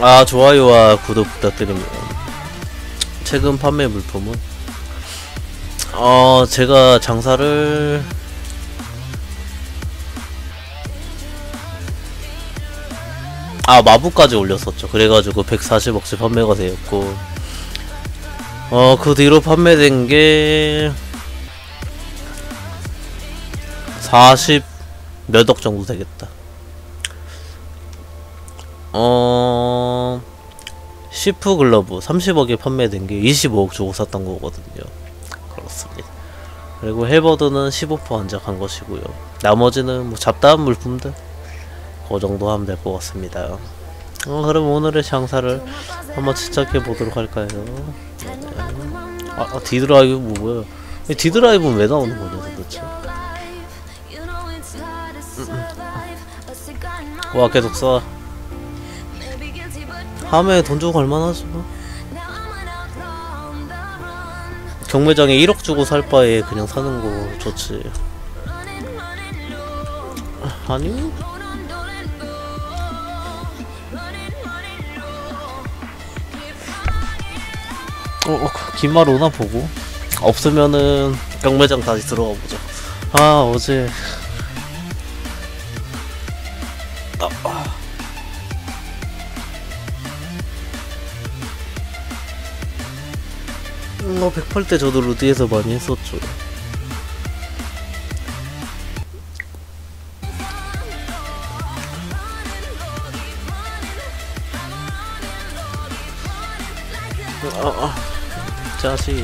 아 좋아요와 구독 부탁드립니다. 최근 판매 물품은? 어 제가 장사를 아 마부까지 올렸었죠. 그래가지고 140억치 판매가 되었고. 어 그 뒤로 판매된 게 40 몇 억 정도 되겠다 어 Thief 글러브 30억에 판매된 게 25억 주고 샀던 거거든요. 그렇습니다. 그리고 halberd는 15% 안작한 것이고요. 나머지는 뭐 잡다한 물품들? 그 정도 하면 될 것 같습니다. 어, 그럼 오늘의 장사를 한번 시작해 보도록 할까요? 네. 아, 아 디드라이브 뭐 뭐야? 이 디드라이브는 왜 나오는 거냐 도대체? 와 계속 써 함에 돈 주고 얼마나 줘 경매장에 1억 주고 살 바에 그냥 사는 거 좋지. 아니? 어, 어 긴말 오나 보고? 없으면은 경매장 다시 들어가 보자. 아 어제. 아, 뭐 108때 저도 루디에서 많이 했었죠 아, 아. 자식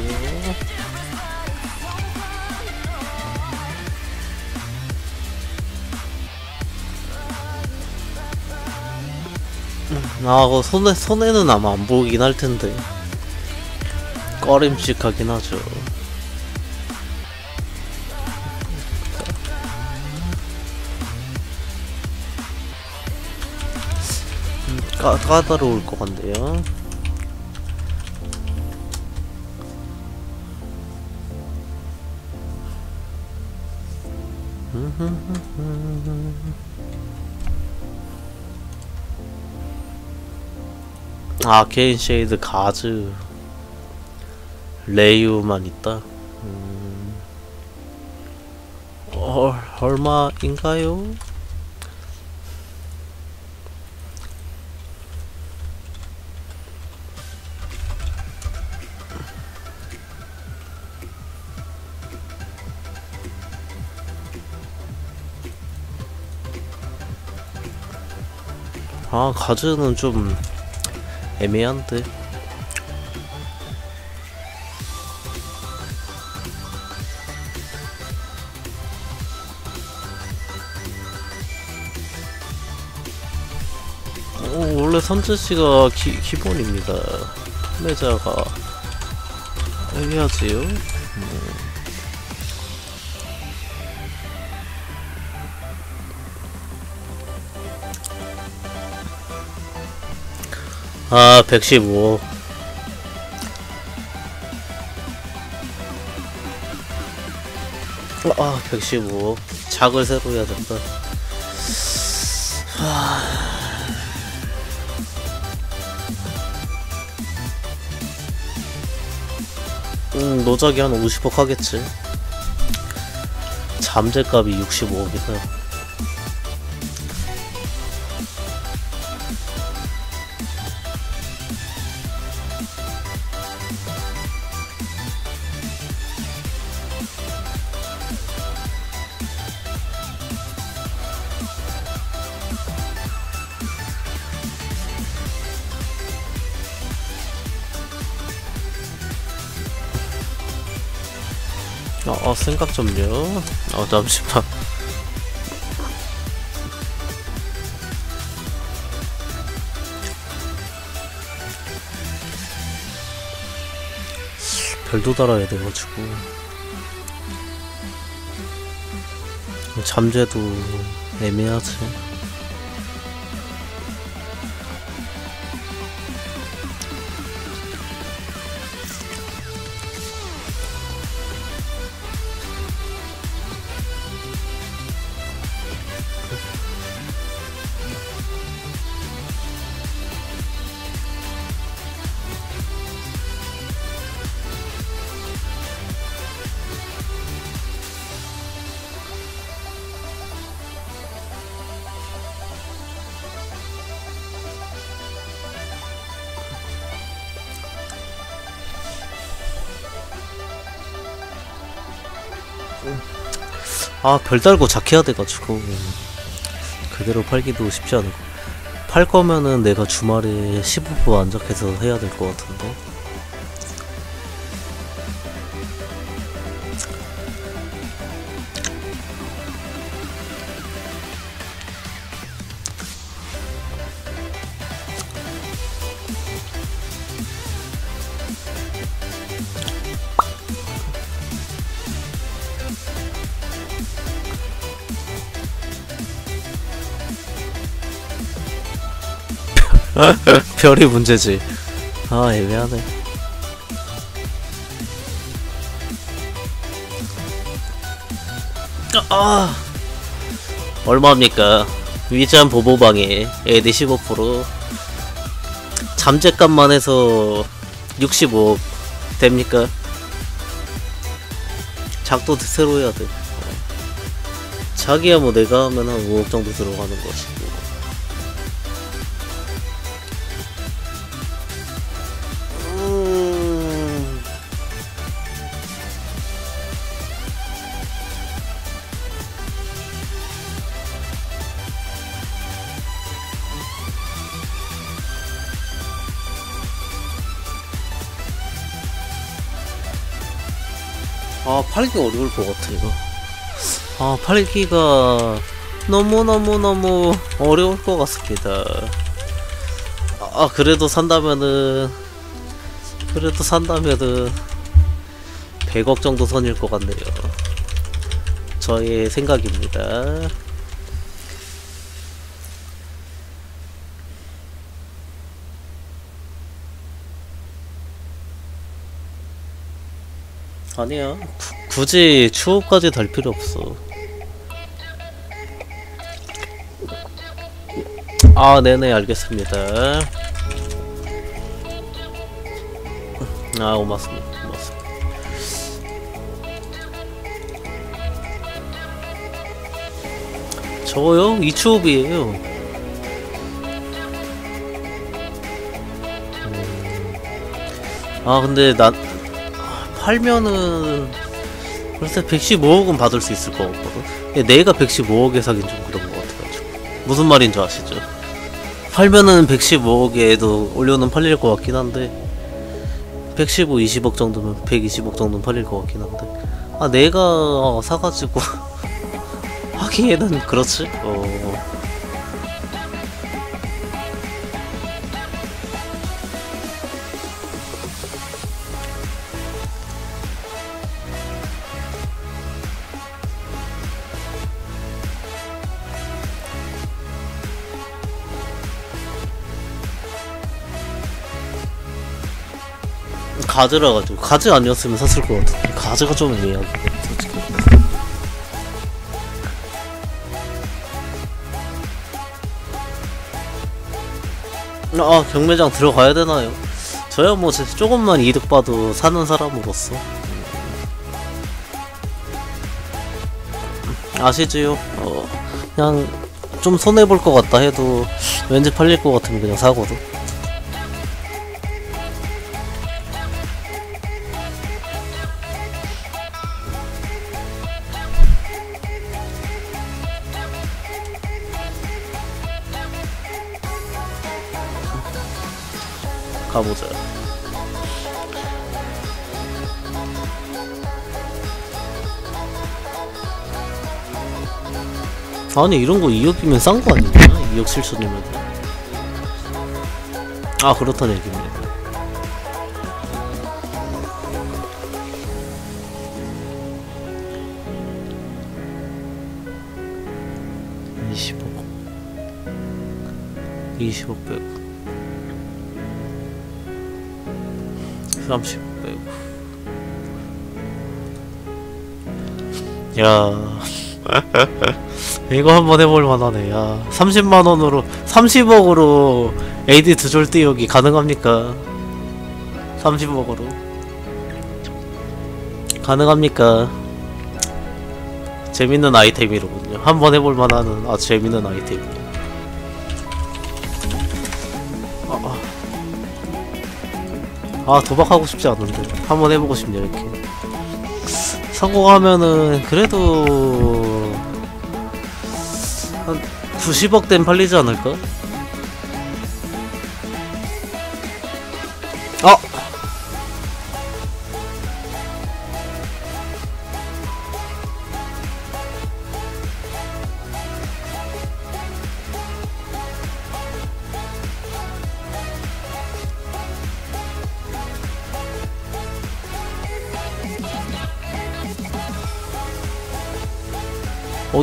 아, 그 손에, 손에는 아마 안 보이긴 할 텐데. 꺼림칙하긴 하죠. 음, 까, 까다로울 것 같네요. 아, 개인 쉐이드 가즈. 레이우만 있다. 음... 어, 얼마인가요? 아, 가즈는 좀 애매한데. 선제시가 기, 기본입니다. 판매자가 해야지요. 음. 아, 115. 아, 115. 작을 새로 해야 된다. 음, 노작이 한 50억 하겠지. 잠재값이 65억이다. 어, 생각 좀요. 어, 잠시만. 별도 달아야 돼가지고. 잠재도 애매하지. 아 별 달고 작해야 돼가지고. 그대로 팔기도 쉽지 않고. 팔 거면은 내가 주말에 15% 안착해서 해야 될 것 같은데 별이 문제지. 아 애매하네. 아 얼마입니까? 위장 보보방에 AD 15% 잠재값만 해서 65억 됩니까? 작도 새로 해야 돼. 자기야 뭐 내가 하면 한 5억 정도 들어가는 것이 팔기 어려울 것 같아 이거 아 팔기가 너무너무너무 어려울 것 같습니다. 아 그래도 산다면은 그래도 산다면은 100억 정도 선일 것 같네요. 저의 생각입니다. 아니야. 구- 굳이 추호까지 달 필요 없어. 아 네네 알겠습니다. 아 고맙습니다. 고맙습니다. 저요? 이추업이에요. 음. 아 근데 난 팔면은 글쎄 115억은 받을 수 있을 것 같거든. 내가 115억에 사긴 좀 그런 것 같아가지고. 무슨 말인지 아시죠? 팔면은 115억에도 올려는 팔릴 것 같긴 한데 115, 20억 정도면 120억 정도는 팔릴 것 같긴 한데. 아 내가 어, 사가지고 하기에는 그렇지? 어 가즈라 가지고 가즈 아니었으면 샀을 것 같은데 가즈가 좀 애매하고 솔직히 아 경매장 들어가야 되나요? 저야 뭐 제- 조금만 이득 봐도 사는 사람으로서 아시지요? 어 그냥 좀 손해 볼 것 같다 해도 왠지 팔릴 것 같으면 그냥 사거든. 가보자. 아니 이런 거 2억이면 싼 거 아니냐? 2억 7천이면 아 그렇다는 얘기입니다. 이십억 20억 빼고 30억 빼고. 야. 이거 한번 해볼 만하네. 야 30만원으로 30억으로 AD 두졸 띄우기 가능합니까? 30억으로. 가능합니까? 재밌는 아이템이로군요. 한번 해볼 만한 아주 재밌는 아이템 아. 아 도박하고 싶지 않은데 한번 해보고 싶네요 이렇게 성공하면은 그래도 한 90억 된 팔리지 않을까?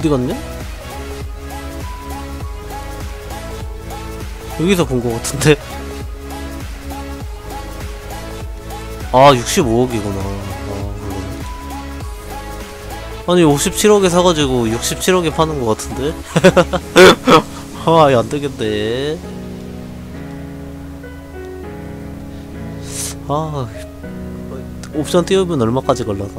어디 갔냐? 여기서 본 것 같은데. 아, 65억이구나. 아. 아니, 57억에 사가지고 67억에 파는 것 같은데? 아, 이거 안 되겠네. 아, 옵션 띄우면 얼마까지 걸려나?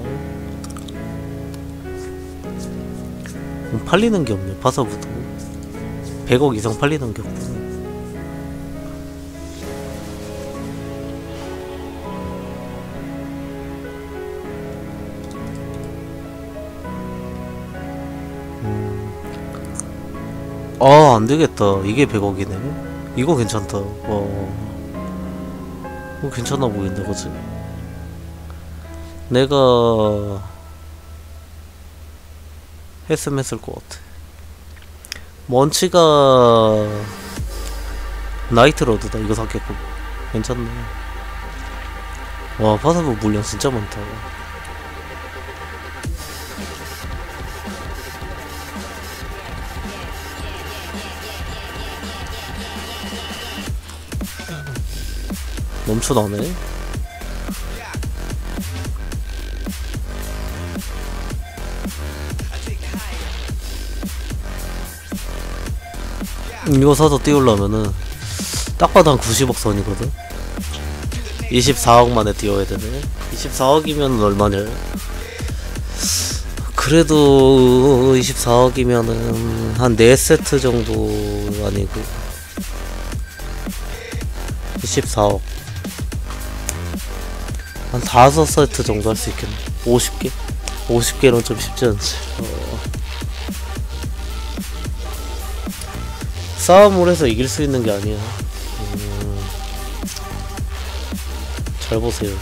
팔리는 게 없네, 파서부터. 100억 이상 팔리는 게 없구나. 아, 안 되겠다. 이게 100억이네. 이거 괜찮다. 와. 이거 괜찮아 보인다, 그치? 내가 했으면 했을 것 같아. 먼치가 나이트로드다. 이거 샀겠고. 괜찮네. 와, 파사브 물량 진짜 많다. 넘쳐나네. 사서 띄우려면은 딱 봐도 한 90억 선이거든. 24억 만에 띄워야 되네. 24억이면 얼마냐? 그래도 24억이면은 한 4세트 정도 아니고 24억 한 5세트 정도 할 수 있겠네 50개? 50개는 좀 쉽지 않지 어. 싸움을 해서 이길 수 있는 게 아니야. 음. 잘 보세요.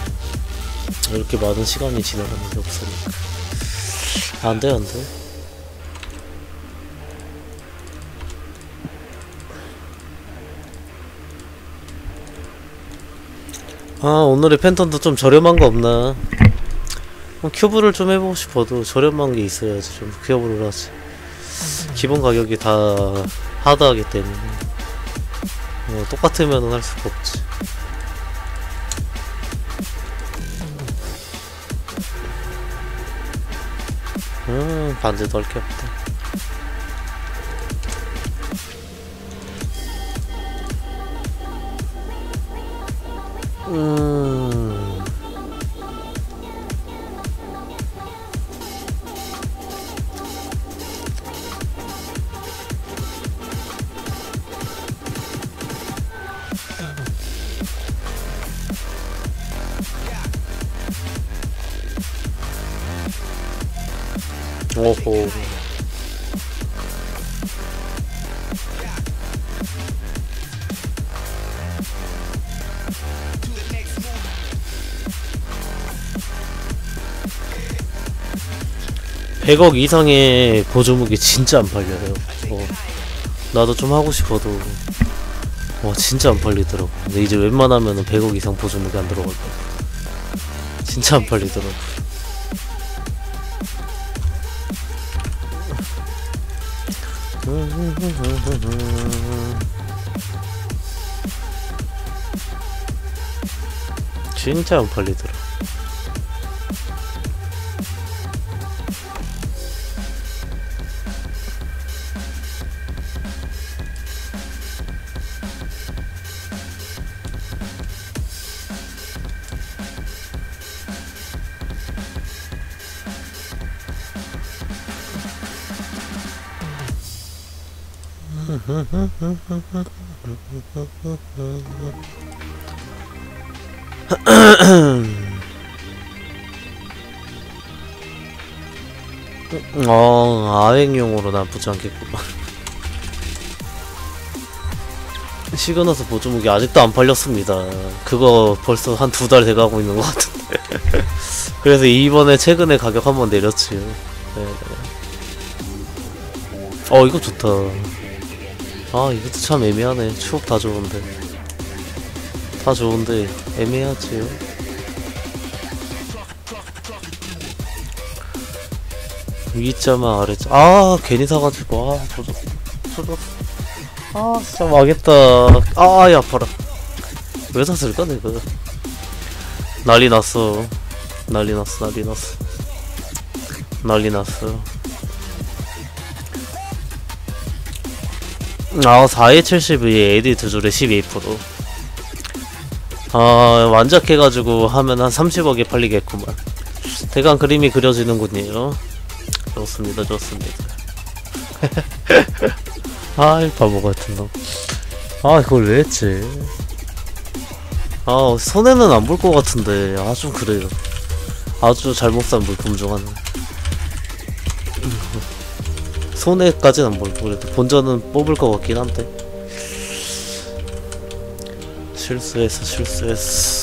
이렇게 많은 시간이 지나가는 게 없으니까. 안돼 안돼. 아 오늘의 팬턴도 좀 저렴한 거 없나? 뭐 큐브를 좀 해보고 싶어도 저렴한 게 있어야지 좀 큐브를 하지. 기본 가격이 다 하드하기 때문에. 어, 똑같으면 할 수가 없지. 음 반대도 할 게 없다. 음. 오호. 백억 이상의 보조무기 진짜 안 팔려요. 어. 나도 좀 하고 싶어도 와 진짜 안 팔리더라고. 근데 이제 웬만하면은 100억 이상 보조무기 안 들어갈 거야. 진짜 안 팔리더라고. 진짜 안 팔리더라. 어, 아행용으로 난 붙여않겠구만. 시그너스 보조무기 아직도 안 팔렸습니다. 그거 벌써 한 두 달 돼가고 있는 것 같은데. 그래서 이번에 최근에 가격 한번 내렸지요. 네네. 어, 이거 좋다. 아, 이것도 참 애매하네. 추억 다 좋은데. 다 좋은데, 애매하지요. 위자만 아래자. 아, 괜히 사가지고. 아, 조졌어. 조졌어. 아, 진짜 망했다. 아, 야, 아파라. 왜 샀을까, 내가. 난리 났어. 난리 났어, 난리 났어. 난리 났어. 아, 4에 72에 에디 두 줄에 12%. 아, 완작해가지고 하면 한 30억에 팔리겠구만. 대강 그림이 그려지는군요. 좋습니다, 좋습니다. 아이, 바보 같은 놈. 아, 이걸 왜 했지? 아, 손해는 안 볼 것 같은데. 아, 좀 그래요. 아주 잘못 산 물품 중 하나. 손해까지는 안 보이고, 본전은 뽑을 것 같긴 한데. 실수했어, 실수했어.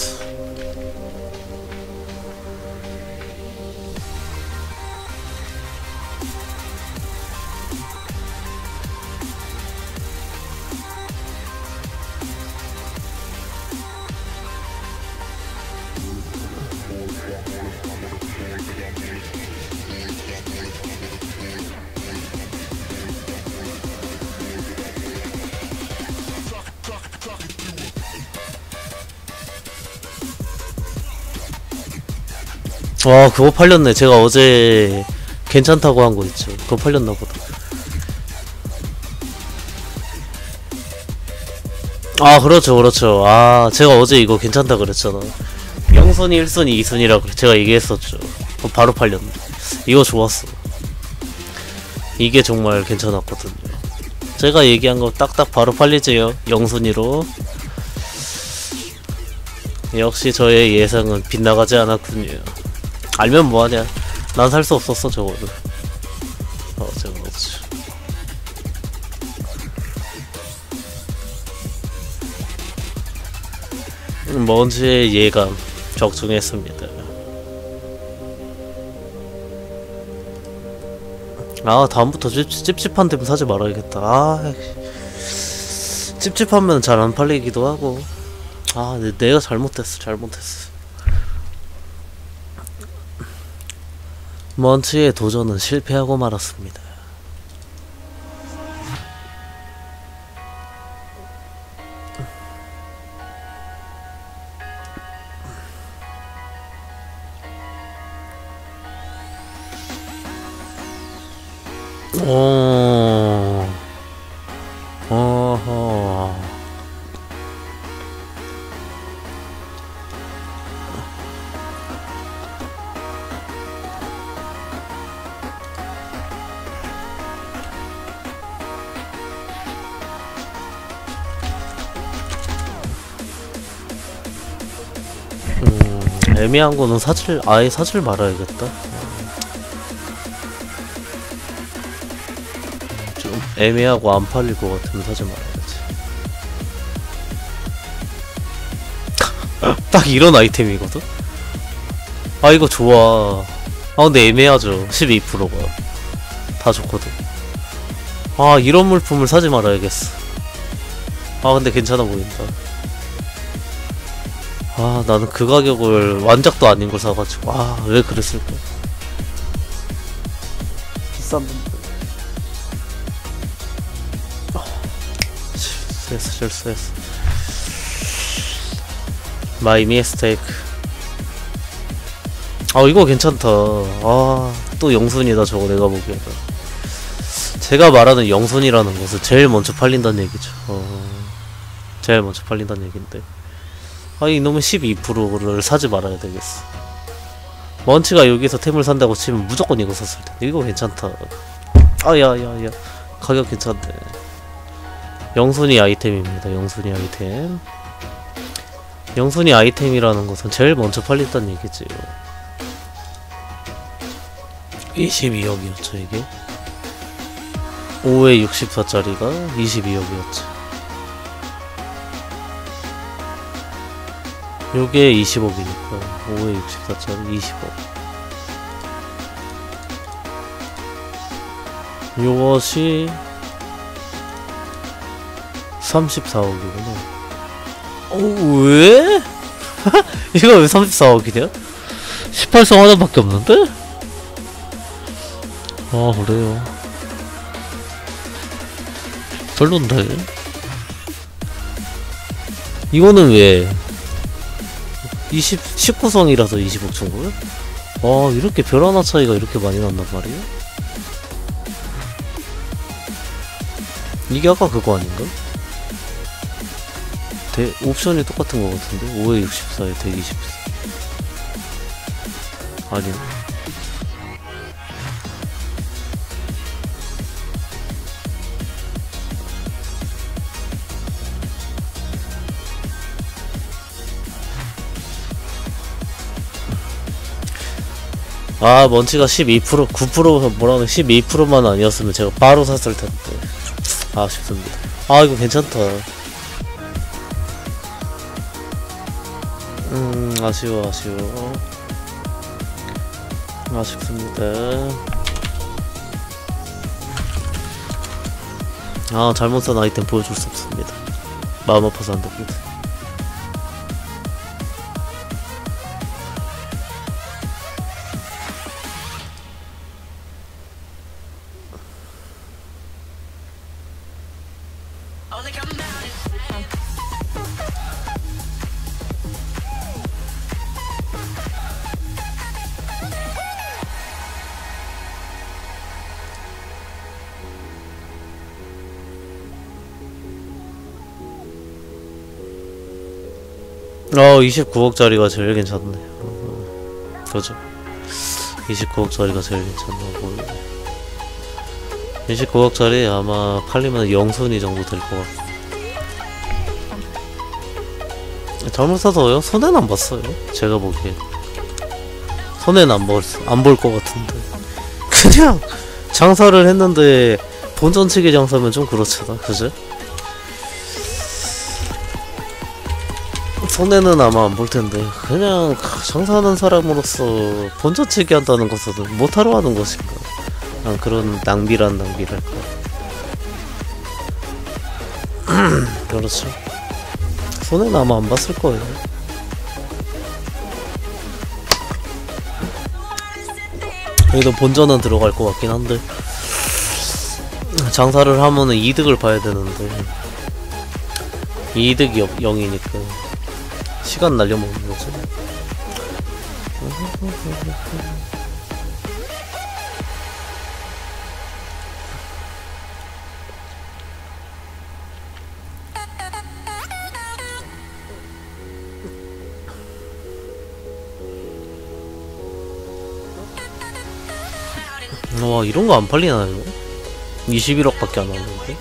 와 그거 팔렸네. 제가 어제 괜찮다고 한 거 있죠. 그거 팔렸나 보다. 아 그렇죠 그렇죠. 아 제가 어제 이거 괜찮다 그랬잖아. 0순위 1순위 2순위라 고 제가 얘기했었죠. 그거 바로 팔렸네. 이거 좋았어. 이게 정말 괜찮았거든요. 제가 얘기한 거 딱딱 바로 팔리지요 0순위로. 역시 저의 예상은 빗나가지 않았군요 알면 뭐하냐. 난 살 수 없었어 저거를 어 저거 음, 먼지의 예감 적중했습니다. 아 다음부터 찝, 찝찝한 데면 사지 말아야겠다. 아 찝찝하면 잘 안 팔리기도 하고. 아 내, 내가 잘못했어 잘못했어 먼치의 도전은 실패하고 말았습니다. 오, 어허. 애매한 거는 사질 아예 사질 말아야겠다. 좀 애매하고 안 팔릴 것 같으면 사지 말아야지. 딱 이런 아이템이거든. 아 이거 좋아. 아 근데 애매하죠. 12%가 다 좋거든. 아 이런 물품을 사지 말아야겠어. 아 근데 괜찮아 보인다. 아 나는 그 가격을 완작도 아닌 걸 사가지고 아 왜 그랬을까 비싼 놈들. 아, 실수했어 실수했어. my mistake. 아 이거 괜찮다. 아 또 영순위다 저거 내가 보기에는. 제가 말하는 영순위라는 것은 제일 먼저 팔린다는 얘기죠. 어, 제일 먼저 팔린다는 얘긴데 아 이놈은 12%를 사지 말아야 되겠어. 먼치가 여기서 템을 산다고 치면 무조건 이거 샀을 텐데. 이거 괜찮다. 아야야야. 가격 괜찮네 영순이 아이템입니다 영순이 아이템. 영순이 아이템이라는 것은 제일 먼저 팔린다는 얘기지요 22억이었죠 이게? 5회 64짜리가 22억이었죠 요게 20억이니까 5회 64짜리 20억 요것이 34억이구나 어, 왜? 이거 왜 34억이냐? 18성 하나밖에 없는데? 아 그래요 별론데 이거는 왜 20, 19성이라서 20억 준 거야? 와 이렇게 별 하나 차이가 이렇게 많이 난단 말이야? 이게 아까 그거 아닌가? 대, 옵션이 똑같은 거 같은데? 5에 64에 124 아니네 아 먼치가 12% 9% 뭐라는 12%만 아니었으면 제가 바로 샀을 텐데. 아쉽습니다. 아 이거 괜찮다. 음 아쉬워 아쉬워. 아쉽습니다. 아 잘못 산 아이템 보여줄 수 없습니다. 마음 아파서 안 됩니다 어 29억짜리가 제일 괜찮네. 어, 그죠? 29억짜리가 제일 괜찮나 보여 29억짜리 아마 팔리면 영순위 정도 될 것 같고 잘못 사서요? 손해는 안 봤어요. 제가 보기엔. 손해는 안볼안볼 것 같은데. 그냥 장사를 했는데 본전 측의 장사면 좀 그렇잖아. 그죠? 손해는 아마 안 볼 텐데 그냥 장사하는 사람으로서 본전치기 한다는 것은 못하러 하는 것인가? 난 그런 낭비란 낭비랄까 그렇죠. 손해는 아마 안 봤을 거예요. 여기도 본전은 들어갈 것 같긴 한데 장사를 하면은 이득을 봐야 되는데 이득이 0이니까 시간 날려먹는 거지. 와 이런 거 안 팔리나요? 21억밖에 안 하는데?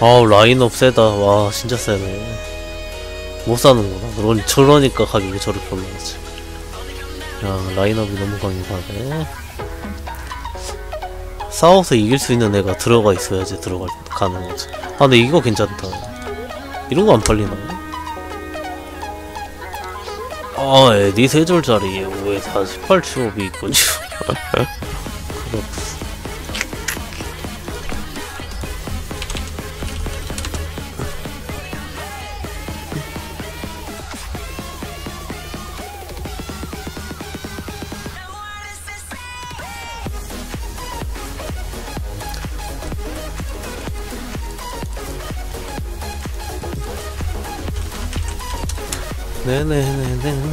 아우 라인업 세다 와 진짜 세네 못 사는구나. 그러니 저러니까 가격이 저렇게 올라가지. 야 라인업이 너무 강력하네. 싸워서 이길 수 있는 애가 들어가 있어야지 들어갈 가는 거지. 아 근데 이거 괜찮다. 이런 거 안 팔리나? 아 에디 세 줄짜리 왜 48칩업이 있군요. Na, then, then. na.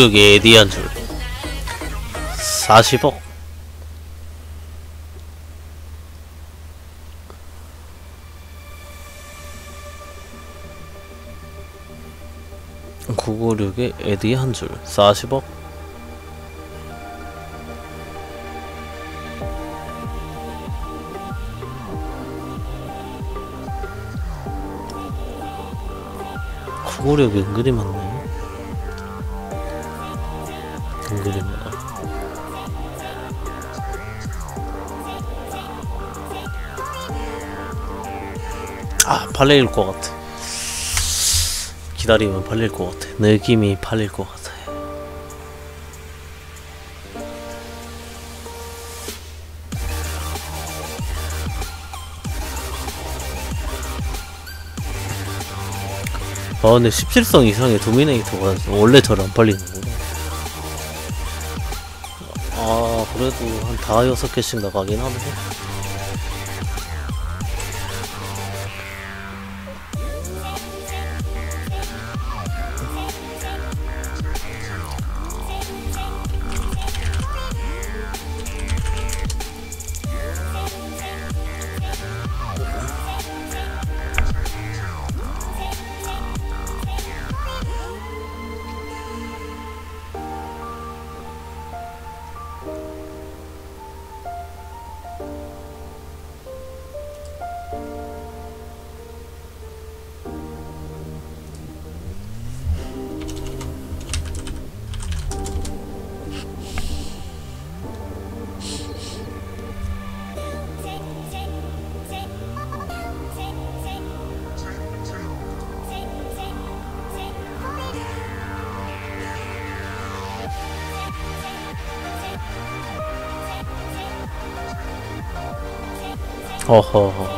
아, 956에 에디 한 줄. 40억 구구육에 에디 한줄. 40억 구구력이 은근히 많네 팔릴 것 같아. 기다리면 팔릴 것 같아. 느낌이 팔릴 것 같아. 아 근데 17성 이상의 도미네이터가 원래 잘 안 팔리는구나. 아 그래도 한 다 여섯 개씩 나가긴 하네 어허 아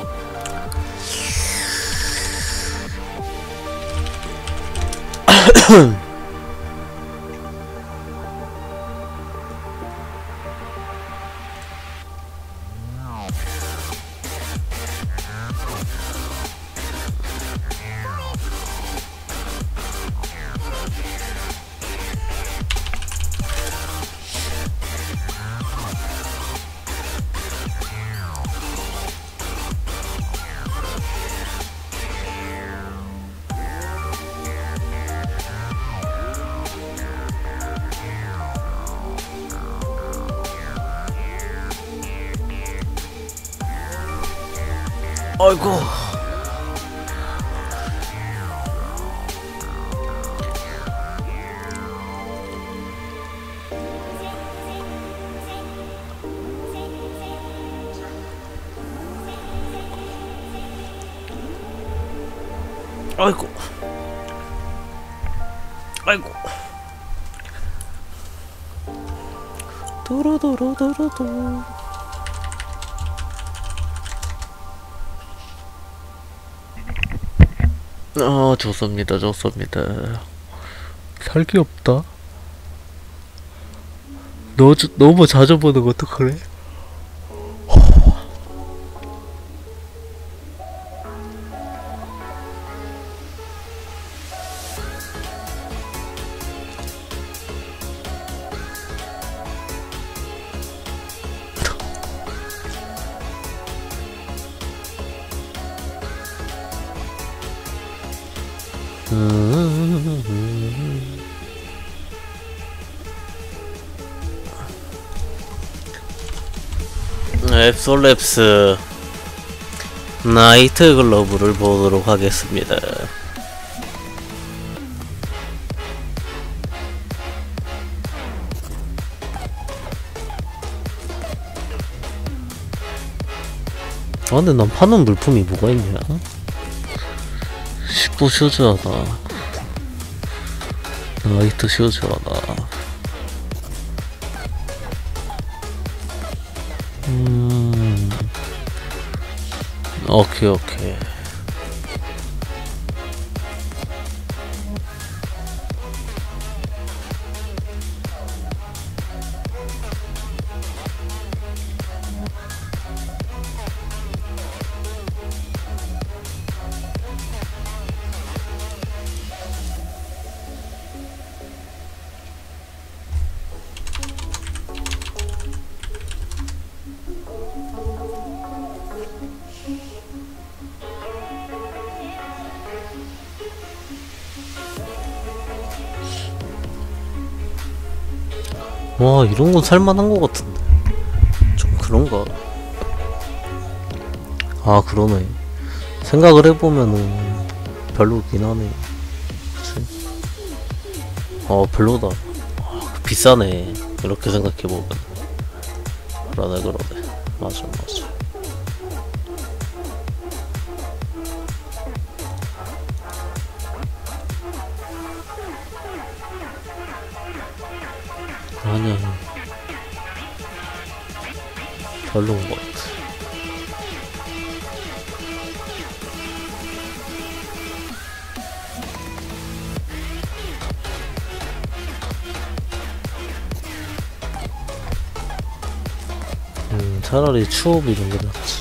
좋습니다. 좋습니다. 살기 없다? 너, 너무 자주 보는 거 어떡하래? 앱솔랩스 Knight 글러브를 보도록 하겠습니다. 아 근데 난 파는 물품이 뭐가 있냐? 19 슈즈 하나 Knight 슈즈 하나 음. 오케이 오케이 와 이런 건 살만한 것 같은데. 좀 그런가? 아 그러네. 생각을 해보면은 별로긴 하네. 그치? 어 별로다. 아, 비싸네. 이렇게 생각해보면. 그러네 그러네. 맞아 맞아 별로인 것 같아. 음 차라리 추업 이런 게 낫지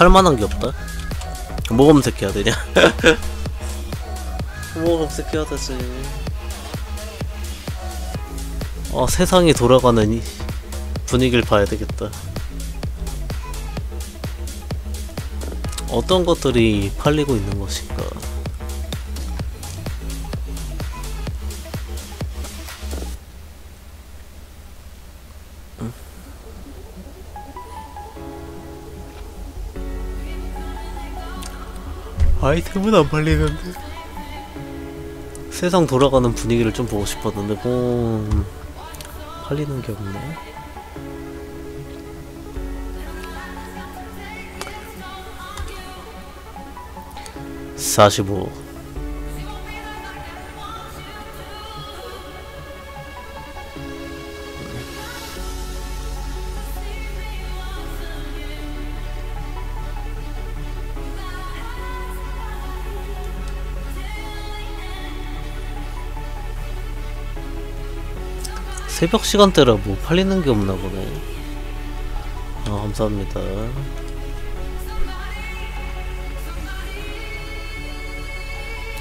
살만한 게 없다. 뭐 검색해야 되냐? 뭐 검색해야 되지. 어 세상이 돌아가는 이 분위기를 봐야 되겠다. 어떤 것들이 팔리고 있는 것인가 아이템은 안 팔리는데. 세상 돌아가는 분위기를 좀 보고 싶었는데 뭐 팔리는 게 없네. 사십오 새벽 시간대라 뭐 팔리는 게 없나 보네. 아, 감사합니다.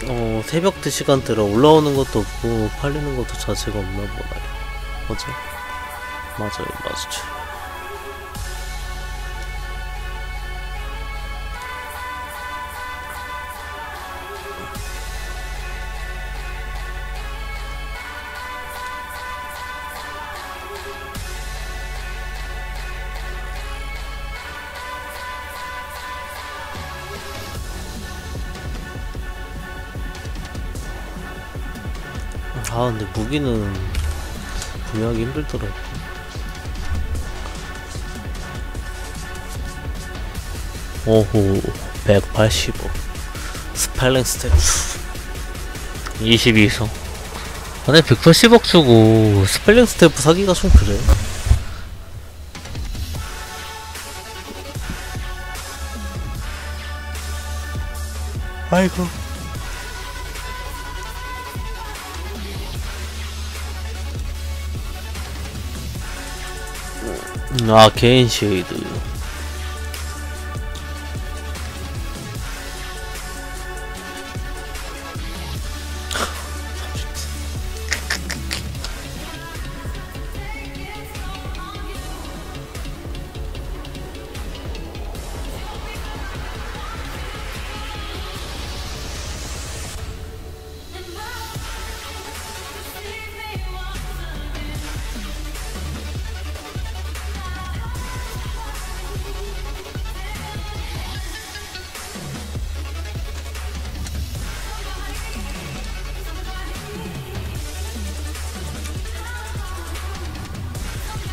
어, 새벽 2 시간대라 올라오는 것도 없고 팔리는 것도 자체가 없나 보네. 맞아? 맞아요, 맞죠. 근데 무기는 구매하기 힘들더라고. 오호 185 스펠링 스텝. 22성 아니 180억 주고 스펠링 스태프 사기가 좀 그래. 아이고 아 개인 쉐이드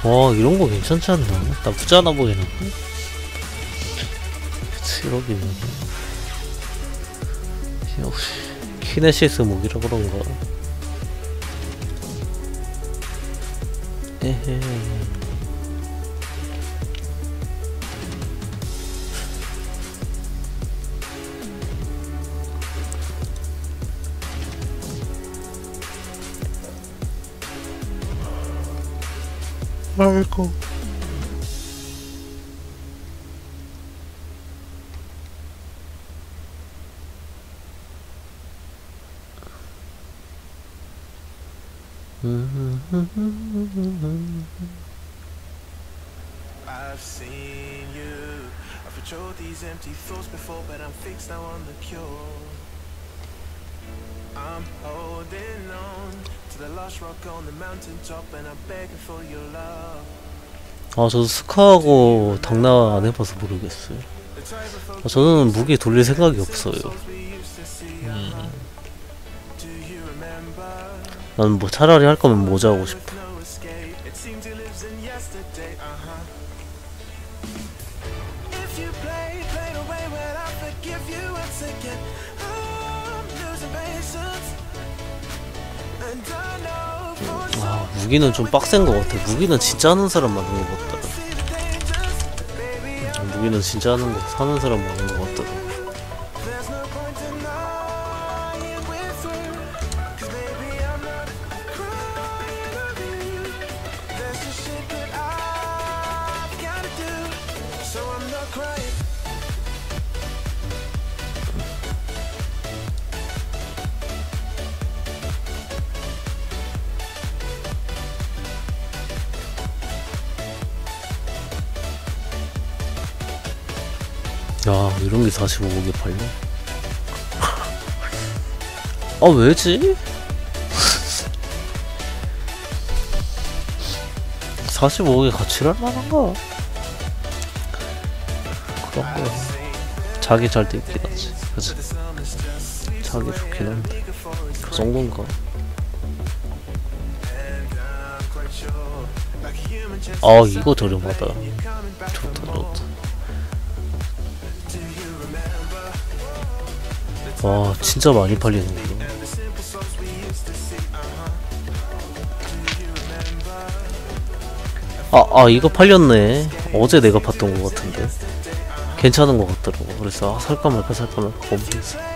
와 이런 거 괜찮지 않나? 나쁘지 않아 보이는데? 7억이면 역시 키네시스 무기라 그런가 에헤 Michael. I've seen you. I've patrolled these empty thoughts before, but I'm fixed now on the cure. I'm holding on to the last rock on the mountaintop, and I'm begging for your love. 아 저도 스카하고 당나 안 해봐서 모르겠어요 아, 저는 무기 돌릴 생각이 없어요 souls we used to see. uh-huh. Do you remember? 난뭐 차라리 할 거면 모자 하고 싶어 무기는 좀 빡센 것 같아. 무기는 진짜 하는 사람 많은 것 같더라 무기는 진짜 하는 거 사는 사람 많은 것 게 45억에 팔려? 아 왜지? 45억에 가치를 할 만한가? 그런 거 자기 잘 돼 있긴 하지 그치? 자기 좋긴 한데 그 정도인가? 아 이거 저렴하다 와 진짜 많이 팔리는구나 아, 아 이거 팔렸네. 어제 내가 봤던 것 같은데. 괜찮은 것 같더라고. 그래서 아, 살까 말까 살까 말까 고민했어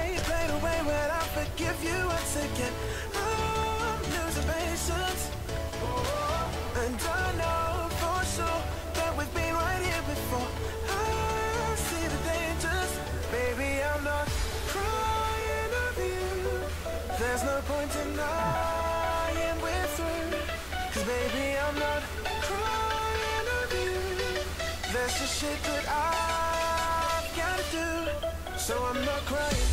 There's no point denying we're through. Cause baby, I'm not crying over you. There's just shit that I've gotta do. So I'm not crying.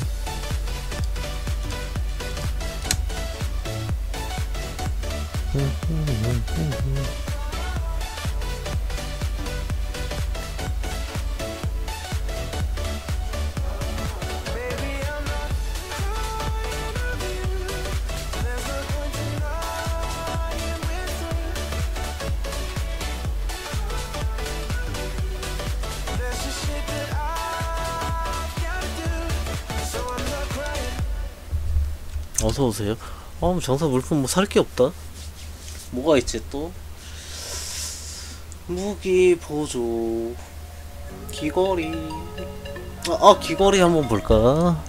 Baby, 어서 오세요. 아, 정사 물품 뭐 살 게 없다. 뭐가 있지 또? 무기 보조 귀걸이. 아, 아 귀걸이 한번 볼까?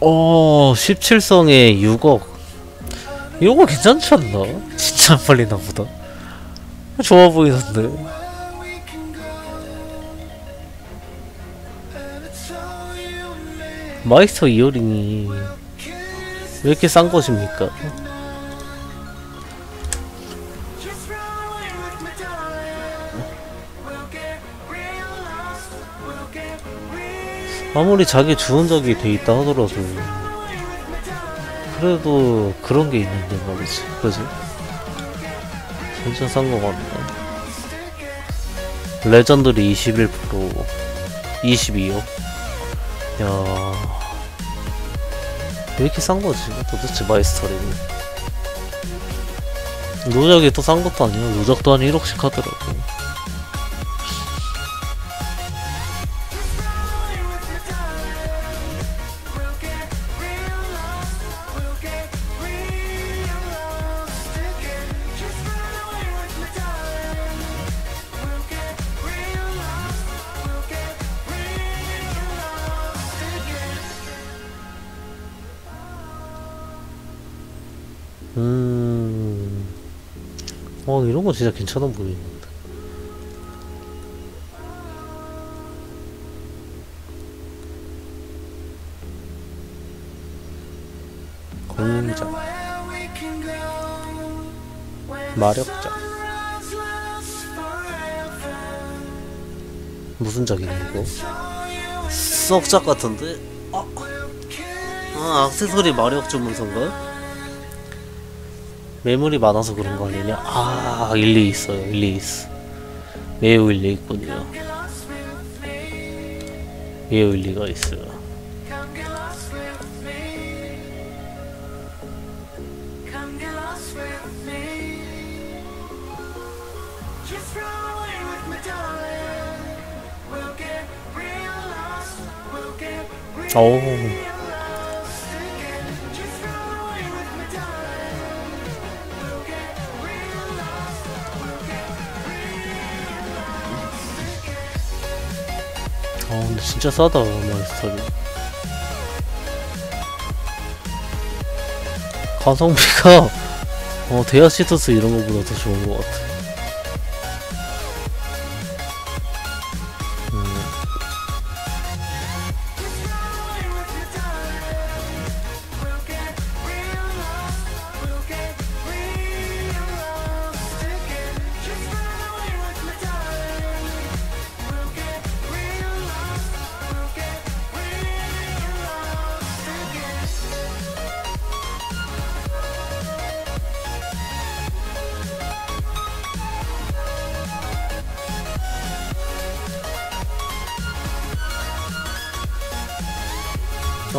어, 17성에 6억. 이런 거 괜찮지 않나? 진짜 안 팔리나 보다. 좋아 보이던데. 마이스터 이어링이 왜 이렇게 싼 것입니까? 아무리 자기 주문작이 돼 있다 하더라도 그래도 그런 게 있는데 말이지, 그지? 진짜 싼거 같네. legendary 21% 22요. 야, 왜 이렇게 싼 거지? 도대체 마이스터링이. 노작이 또 싼 것도 아니야. 노작도 한 1억씩 하더라고. 거 진짜 괜찮아 보이는데. 공자. 마력작 무슨 작이냐 이거? 썩작 같은데? 어? 아, 아 악세서리 마력 주문서인가? 매물이 많아서 그런 거 아니냐? 아 일리 있어요. 일리 있어. 매우 일리 있군요. 매우 일리가 있어요. Come 진짜 싸다 몬스터리 가성비가 어 데아시토스 이런 거보다 더 좋은 것 같아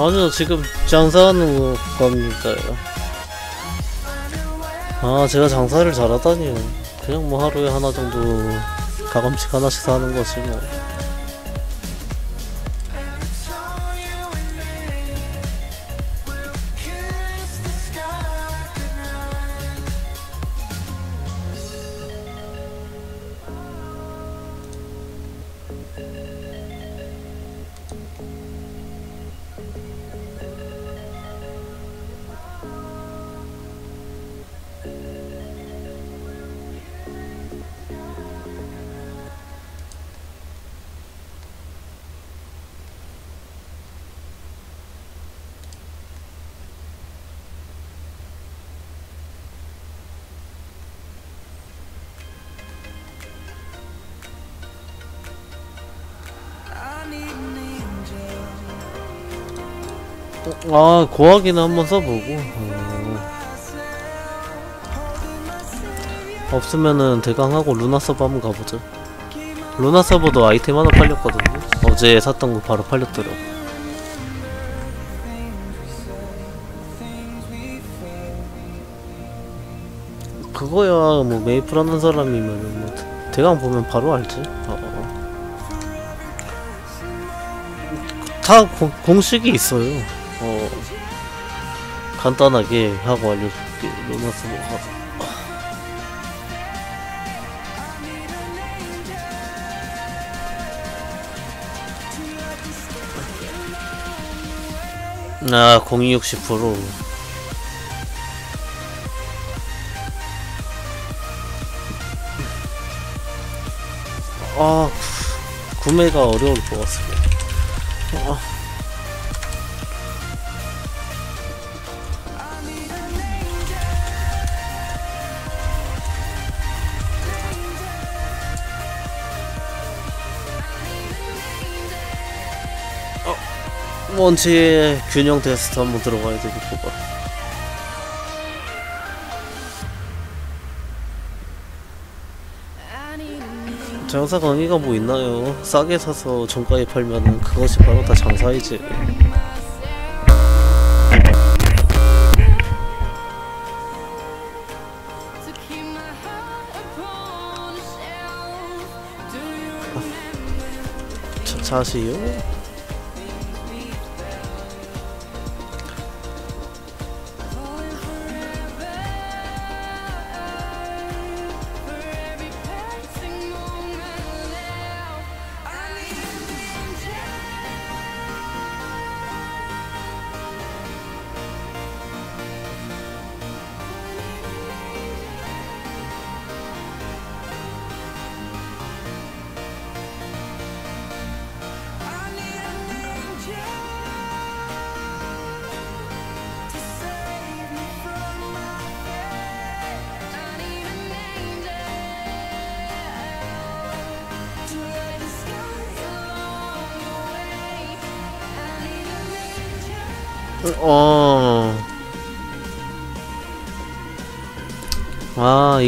아니요 지금 장사하는 겁니다요? 아 제가 장사를 잘하다니요. 그냥 뭐 하루에 하나 정도 가끔씩 하나씩 사는 거지 뭐 아 고하기는 한번 써보고 어, 없으면은 대강하고 루나 서버 한번 가보죠. 루나 서버도 아이템 하나 팔렸거든요. 어제 샀던 거 바로 팔렸더라고. 그거야 뭐 메이플 하는 사람이면은 뭐 대- 대강 보면 바로 알지. 어. 다 공, 공식이 있어요. 어 간단하게 하고 알려줄게 서버 가서 아, 0260%. 아, 구- 구매가 어려울 것 같습니다. 아. 먼지의 균형 테스트 한번 들어가야 되겠구만. 장사 강의가 뭐 있나요? 싸게 사서 정가에 팔면은 그것이 바로 다 장사이지. Remember 자, 자시요?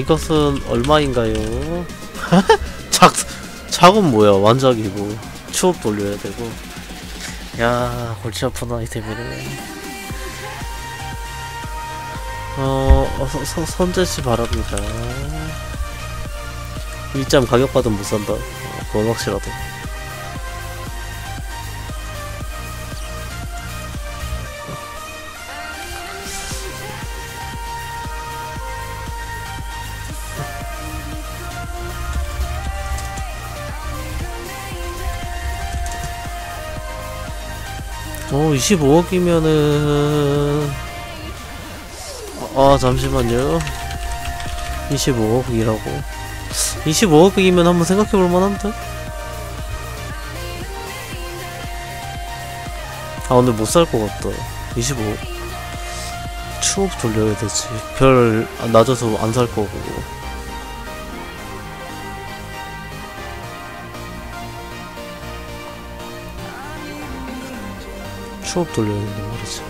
이것은 얼마인가요? 작, 작은 뭐야, 완작이고. 추업 돌려야 되고. 야, 골치 아픈 아이템이네. 어, 어 서, 서, 선제시 바랍니다. 일점 가격 받으면 못 산다. 어, 그건 확실하다. 어, 25억이면은 아, 잠시만요. 25억이라고. 25억이면 한번 생각해 볼 만한데? 아, 근데 못 살 것 같다. 25억. 추업 돌려야 되지. 별 아, 낮아서 안 살 거고. 추업 돌려야 된단 말이지.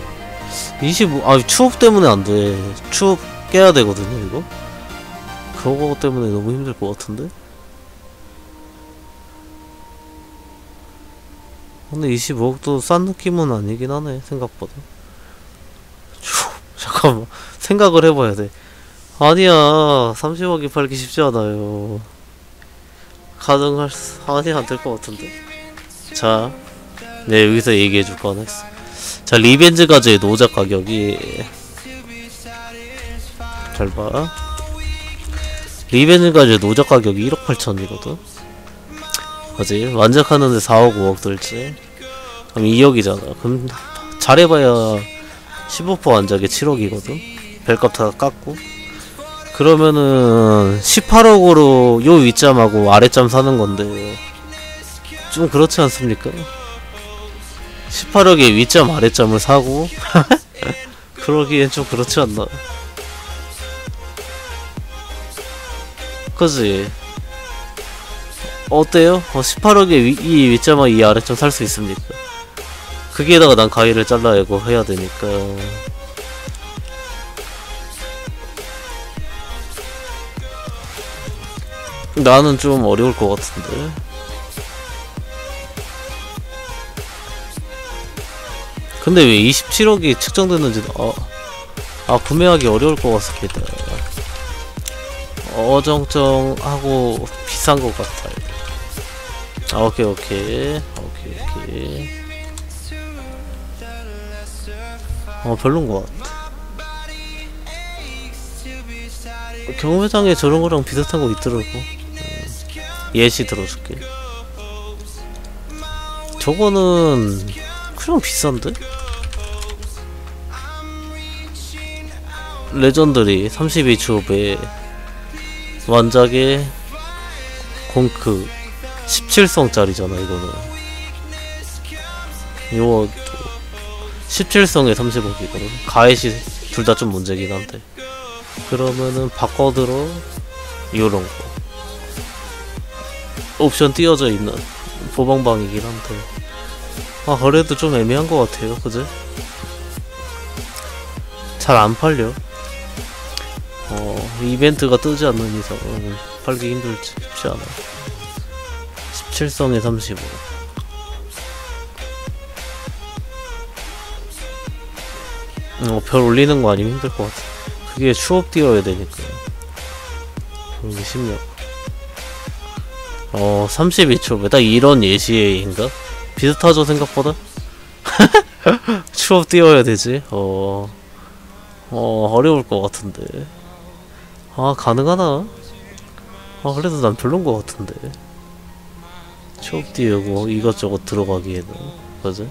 25, 아, 추업 때문에 안 돼. 추업 깨야 되거든요, 이거? 그거 때문에 너무 힘들 것 같은데? 근데 25억도 싼 느낌은 아니긴 하네, 생각보다. 추, 잠깐만. 생각을 해봐야 돼. 아니야, 30억이 팔기 쉽지 않아요. 가능할, 수, 아니, 안될 것 같은데? 자, 네, 여기서 얘기해줄 거 하나 있어. 자, 리벤즈 가즈의 노작 가격이 잘 봐. 리벤즈 가즈의 노작 가격이 1억 8천이거든. 그지? 완작하는데 4억 5억 들지. 그럼 2억이잖아. 그럼 잘해봐야 15% 완작에 7억이거든. 별값 다 깎고. 그러면은 18억으로 요 윗잠하고 아랫잠 사는 건데 좀 그렇지 않습니까? 18억에 윗점 아랫점을 사고 그러기엔 좀 그렇지 않나 그지 어때요? 어, 18억에 위, 이 윗점하고 이 아랫점 살 수 있습니까? 거기에다가 난 가위를 잘라야 고 해야 되니까 나는 좀 어려울 것 같은데 근데 왜 27억이 측정됐는지 어, 아 구매하기 어려울 것 같습니다. 어정쩡하고 비싼 것 같아요. 아 오케이 오케이. 오케이 오케이. 어 별론 것 같아. 경매장에 저런 거랑 비슷한 거 있더라고. 음, 예시 들어줄게. 저거는 그냥 비싼데? legendary 32첩에 완작에 공크 17성짜리잖아 이거는. 이거 17성에 30억이거든. 가액이 둘 다 좀 문제긴 한데. 그러면은 바꿔들어 요런 거. 옵션 띄어져 있는 보방방이긴 한데 아 그래도 좀 애매한 것 같아요. 그지? 잘안 팔려. 어 이벤트가 뜨지 않는 이상은 팔기 힘들지 쉽지 않아. 17성에 35 어, 별 올리는 거 아니면 힘들 것 같아. 그게 추억 띄어야 되니까. 여기 16어 32초. 딱 이런 예시인가? 비슷하죠 생각보다? 추억 띄워야 되지 어... 어 어려울 것 같은데 아 가능하나? 아 그래도 난 별론 것 같은데 추억 띄우고 이것저것 들어가기에는 그지?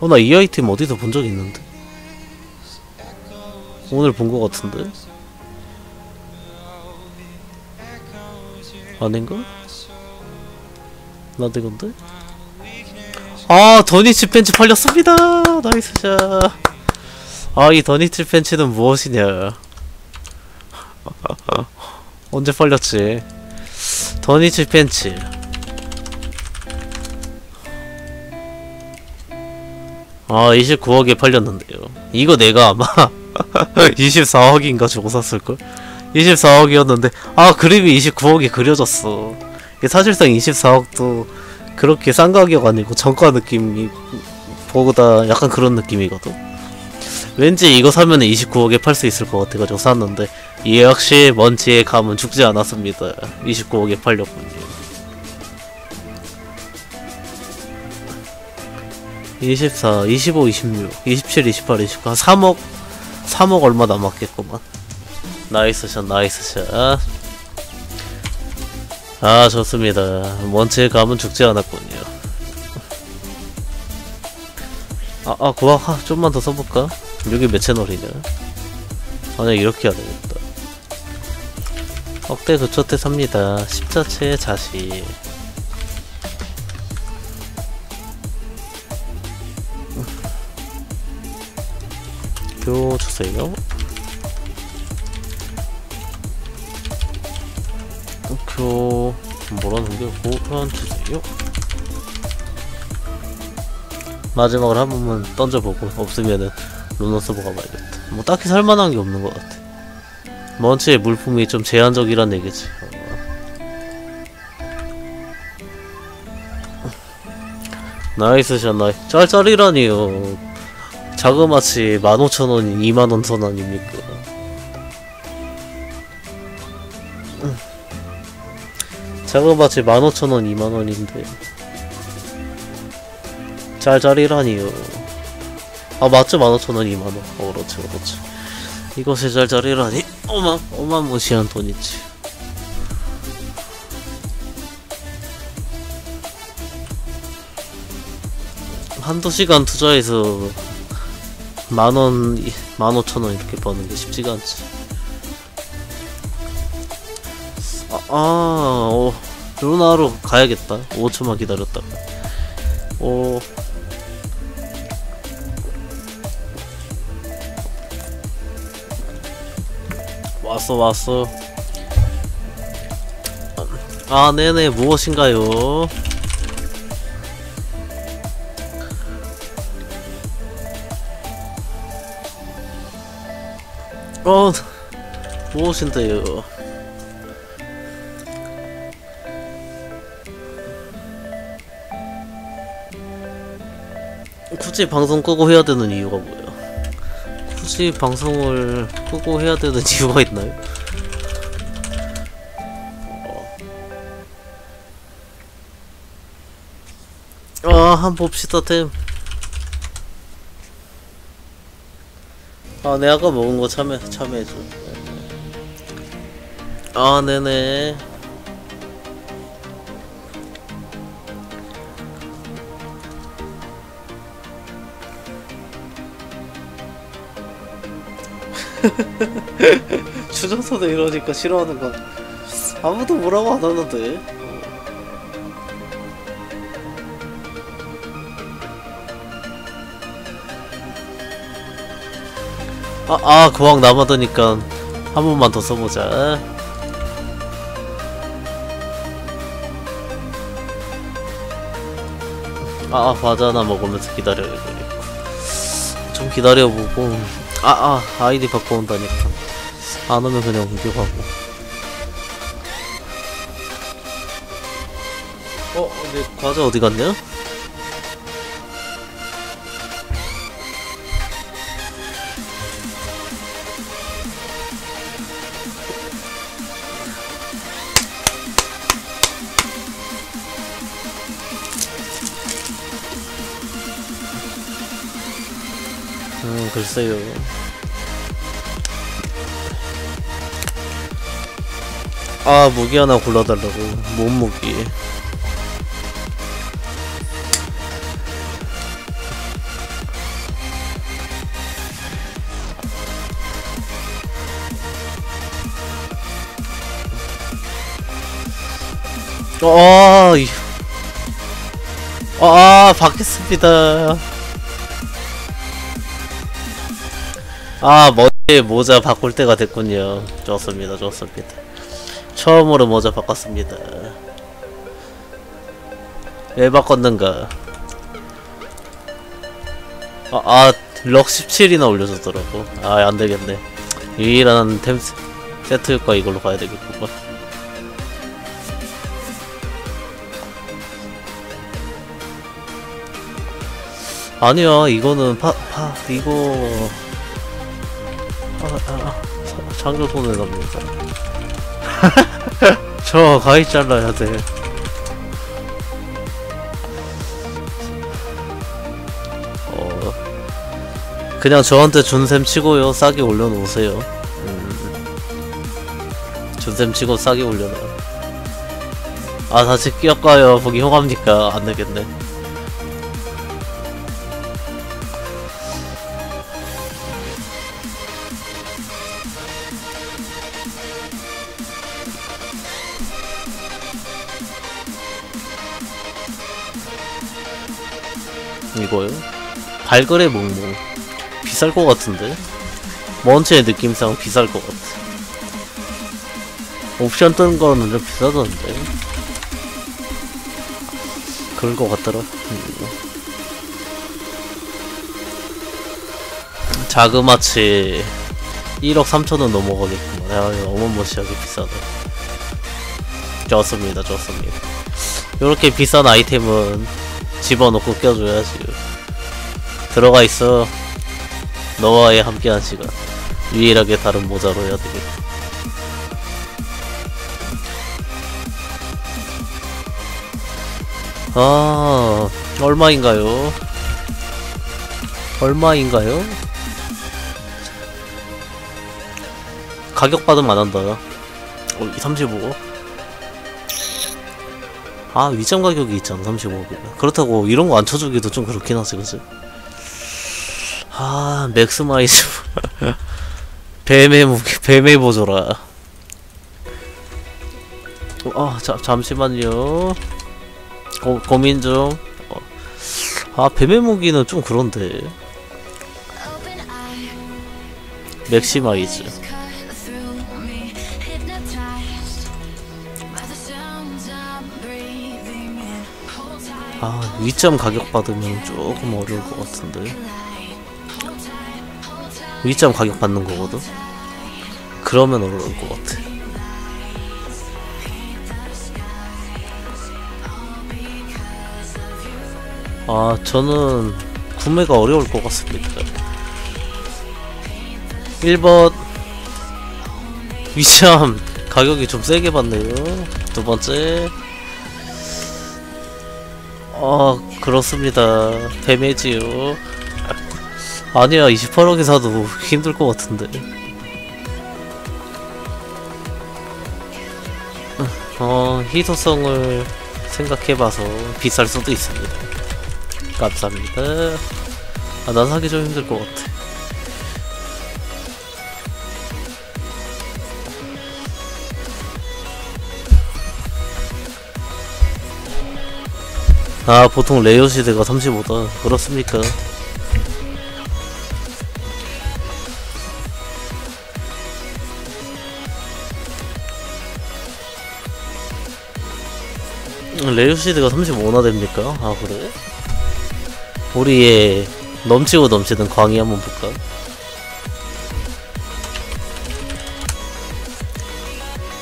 어 나 이 아이템 어디서 본 적 있는데 오늘 본 것 같은데 아닌가? 나도 건데? 아 던위치 팬츠 팔렸습니다. nice shot 아이 던위치 팬츠는 무엇이냐. 언제 팔렸지? 더니츠 팬츠 아 29억에 팔렸는데요. 이거 내가 아마 24억인가 주고 샀을걸? 24억이었는데 아 그림이 29억이 그려졌어 사실상 24억도 그렇게 싼 가격 아니고 정가 느낌이 보다 약간 그런 느낌이거든 왠지 이거 사면 29억에 팔 수 있을 것 같아가지고 샀는데 이 역시 먼치의 감은 죽지 않았습니다 29억에 팔렸군요 24, 25, 26, 27, 28, 29, 한 3억, 3억 얼마 남았겠구만. nice shot, nice shot. 아, 좋습니다. 먼치의 감은 죽지 않았군요. 아, 아, 구악, 아, 좀만 더 써볼까? 여기 몇 채널이냐? 아니, 이렇게 해야 되겠다. 억대 그초대 삽니다. 십자체 자식. 표 주세요. 표 뭐라는 게 호연 주세요. 마지막으로 한 번만 던져보고 없으면은 루나 서버 가봐야겠다. 뭐 딱히 살만한 게 없는 것 같아. 먼치의 물품이 좀 제한적이란 얘기지. 어. nice shot 나이 짤짤이라니요 자그마치 15,000원이 2만원 선 아닙니까 자그마치 15,000원 2만원인데. 짤짤이라니요. 아 맞죠? 15,000원 2만원. 어 그렇지 그렇지 이것이 짤짤이라니. 어마 어마무시한 돈이지. 한두 시간 투자해서 만원, 만오천원 이렇게 버는 게 쉽지가 않지. 아, 아 어, 루나로 가야겠다. 5초만 기다렸다가. 오. 왔어, 왔어. 아, 네네, 무엇인가요? 어, 무엇인데요? 굳이 방송 끄고 해야 되는 이유가 뭐야? 굳이 방송을 끄고 해야 되는 이유가 있나요? 어. 아, 한 번 봅시다, 템. 아, 내 아까 먹은 거 참여, 참여해줘. 아, 네네. 추정서도 이러니까 싫어하는 거 아무도 뭐라고 안 하는데 아, 아, 그왕 남아드니까 한 번만 더 써보자. 아, 아, 과자 하나 먹으면서 기다려야겠고. 좀 기다려보고. 아, 아, 아이디 바꿔온다니까. 안 오면 그냥 옮겨가고. 어, 근데 과자 어디 갔냐? 음, 글쎄요. 아, 무기 하나 골라달라고. 뭔 무기? 아, 이... 아, 받겠습니다. 아, 머리 모자 바꿀 때가 됐군요. 좋습니다, 좋습니다. 처음으로 모자 바꿨습니다. 왜 바꿨는가? 아, 아, 럭 17이나 올려줬더라고. 아, 안 되겠네. 유일한 템 세- 세트 효과 이걸로 가야 되겠구만. 아니야, 이거는 파, 파, 이거. 아, 아, 아, 사- 장교 손해 납니다. 저 가위 잘라야 돼. 어, 그냥 저한테 준셈 치고요. 싸게 올려놓으세요. 음. 준셈 치고 싸게 올려놔요. 아, 다시 끼어가요. 보기 흉합니까? 안 되겠네. 발걸의 몽몽 비쌀 것 같은데? 먼치의 느낌상 비쌀 것 같아. 옵션 뜬 거는 좀 비싸던데? 그럴 것 같더라. 음. 자그마치 1억 3천원 넘어가겠구만. 야 어마무시하게 비싸네 좋습니다 좋습니다. 요렇게 비싼 아이템은 집어넣고 껴줘야지 들어가 있어 너와의 함께한 시간 유일하게 다른 모자로 해야 되겠다 아 얼마인가요? 얼마인가요? 가격 받으면 안 한다 어, 35아 위장 가격이 있잖아 35개 그렇다고 이런 거 안 쳐주기도 좀 그렇긴 하지 그치? 아 맥시마이즈 뱀의 무기 뱀의 보조라 아 자, 잠시만요 고, 고민 중 어. 아 뱀의 무기는 좀 그런데 맥시마이즈 아 위점 가격 받으면 조금 어려울 것 같은데 위점 가격 받는 거거든? 그러면 어려울 것 같아. 아 저는 구매가 어려울 것 같습니다. 1번. 위참 가격이 좀 세게 받네요. 두 번째. 아 그렇습니다. 데메지요 아니야 28억에 사도 힘들 것 같은데. 어 희소성을 생각해봐서 비쌀 수도 있습니다. 감사합니다. 아, 난 사기 좀 힘들 것 같아. 아 보통 레이어 시대가 35다. 그렇습니까 레이어 시대가 35나 됩니까? 아 그래? 우리의 넘치고 넘치는 광희 한번 볼까?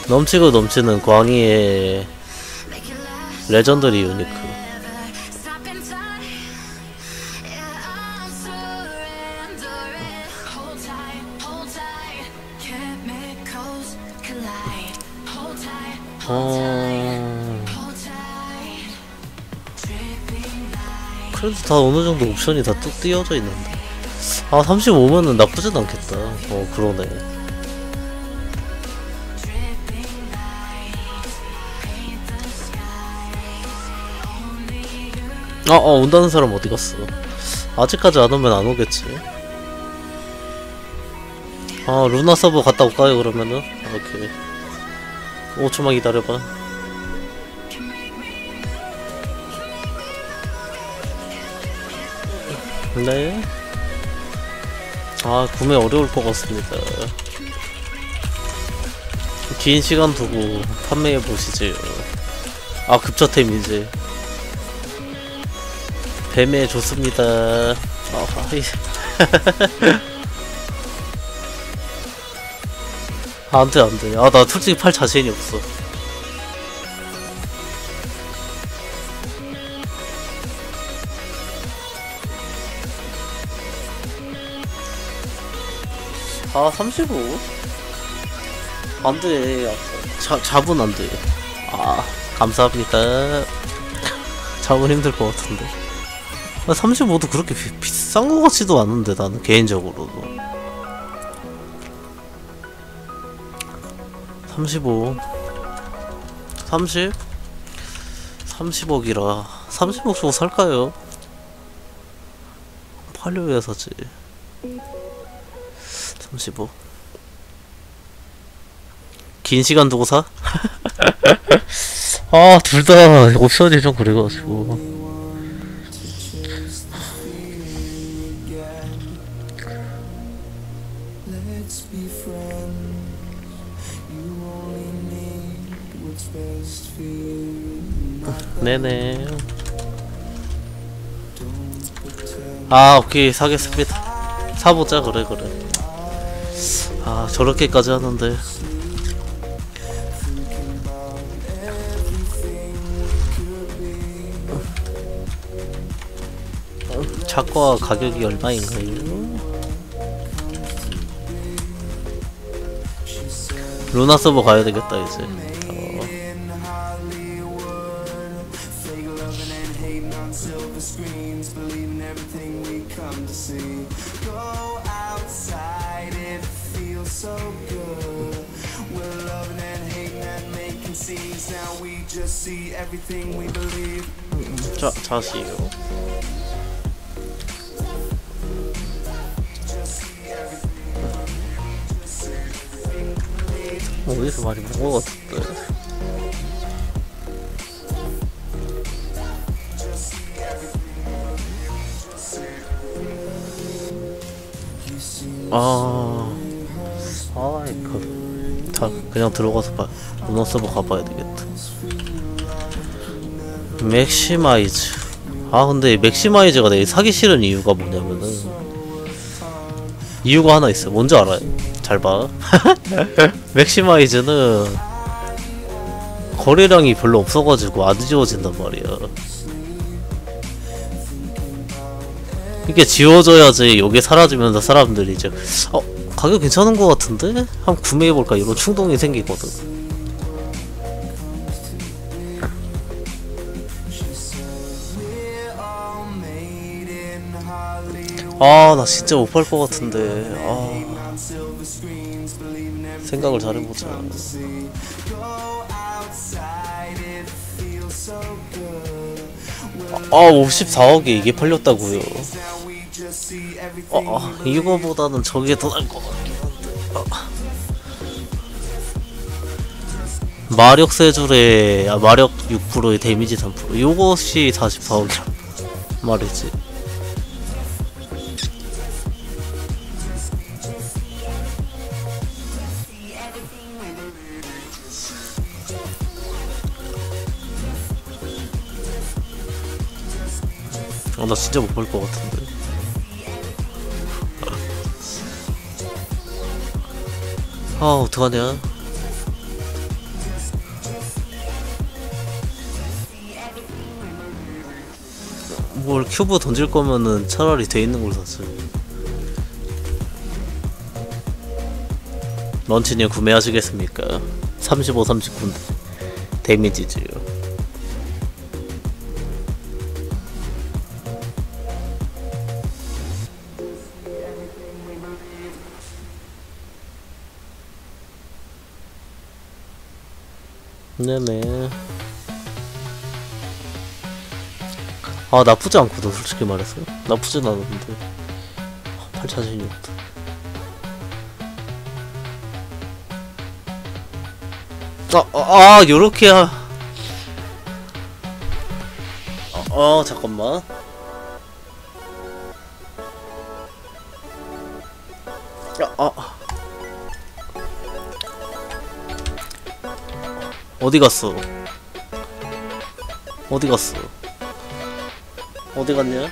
넘치고 넘치는 광희의 레전더리 유니크 다 어느 정도 옵션이 다뚝 띄어져 있는데 아 35면은 나쁘진 않겠다 어 그러네. 아, 어, 온다는 사람 어디 갔어? 아직까지 안 오면 안 오겠지. 아, 루나 서버 갔다 올까요, 그러면은? 오케이. 5초만 기다려봐. 네. 아, 구매 어려울 것 같습니다. 긴 시간 두고 판매해 보시지요. 아, 급저템이지. 뱀에 좋습니다. 아, 이. 아, 안 돼, 안 돼. 아, 나 솔직히 팔 자신이 없어. 아, 35? 안 돼. 자, 잡은 안 돼. 아, 감사합니다. 잡은 힘들 것 같은데. 아, 35도 그렇게 비, 비싼 것 같지도 않은데, 나는 개인적으로도. 35. 30? 30억이라. 30억 주고 살까요? 팔려야 사지. 35. 긴 시간 두고 사? 아, 둘 다 옵션이 좀 그래가지고. 네네. 아, 오케이. 사겠습니다. 사보자, 그래, 그래. 아, 저렇게까지 하는데. 차과 가격이 얼마인가요? 루나 서버 가야 되겠다, 이제. 자, 자시요. 어디서 많이 본것 같은데. 아, 아, 이거 다 그냥 들어가서 봐. 루나 서버 가봐야 되겠다. 맥시마이즈. 아 근데 맥시마이즈가 내가 사기 싫은 이유가 뭐냐면은 이유가 하나 있어. 뭔지 알아요? 잘 봐. 맥시마이즈는 거래량이 별로 없어가지고 안 지워진단 말이야. 이게 지워져야지 여기 사라지면서 사람들이 이제 어 가격 괜찮은 것 같은데 한번 구매해볼까 이런 충동이 생기거든. 아 나 진짜 못 팔 것 같은데. 아 생각을 so good. 아 54억에 이게 팔렸다고요. 어, everything 어, 이거보다는 저게 더 나을 것 같긴 한데. 어. 마력 세 줄에 아, 마력 6%에 데미지 3% 이것이 44억이란 말이지. 어, 나 진짜 못 볼 것 같은데. 아, 어떡하냐. 뭘 큐브 던질 거면은 차라리 돼 있는 걸 샀지. 런치님 구매하시겠습니까? 35, 39 데미지즈요. 네네. 아 나쁘지 않거든 솔직히 말해서 나쁘진 않은데 아, 팔 자신이 없다. 아, 아, 아 요렇게 하... 어, 어 잠깐만 어디 갔어? 어디 갔어? 어디 갔냐?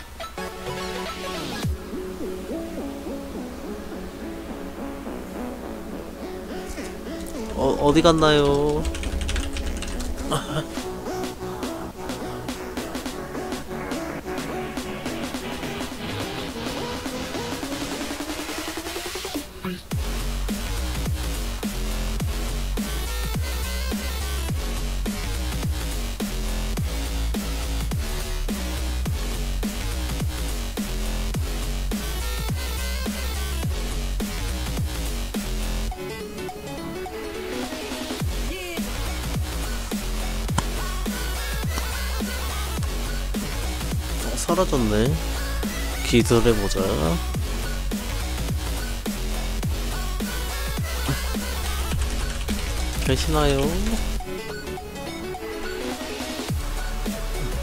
어, 어디 갔나요? 사라졌네. 기술해보자. 계시나요?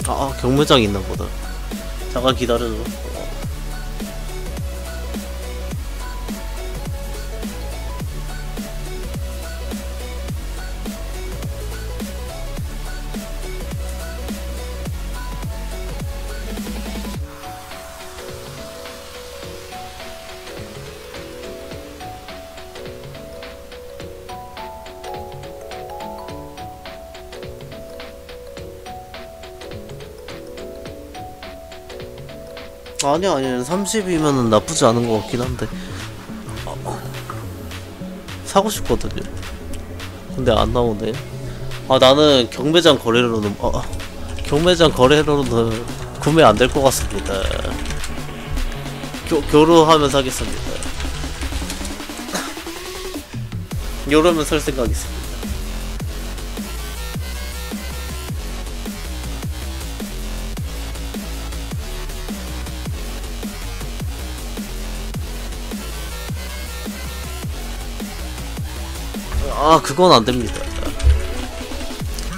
아, 아, 경매장 있나 보다. 잠깐 기다려줘. 아니 아니 30이면은 나쁘지 않은 것 같긴 한데. 어, 사고 싶거든요. 근데 안 나오네. 아 나는 경매장 거래로는 어, 경매장 거래로는 구매 안 될 것 같습니다. 교, 교류하면 사겠습니다. 이러면 살 생각 있습니다 아 그건 안 됩니다.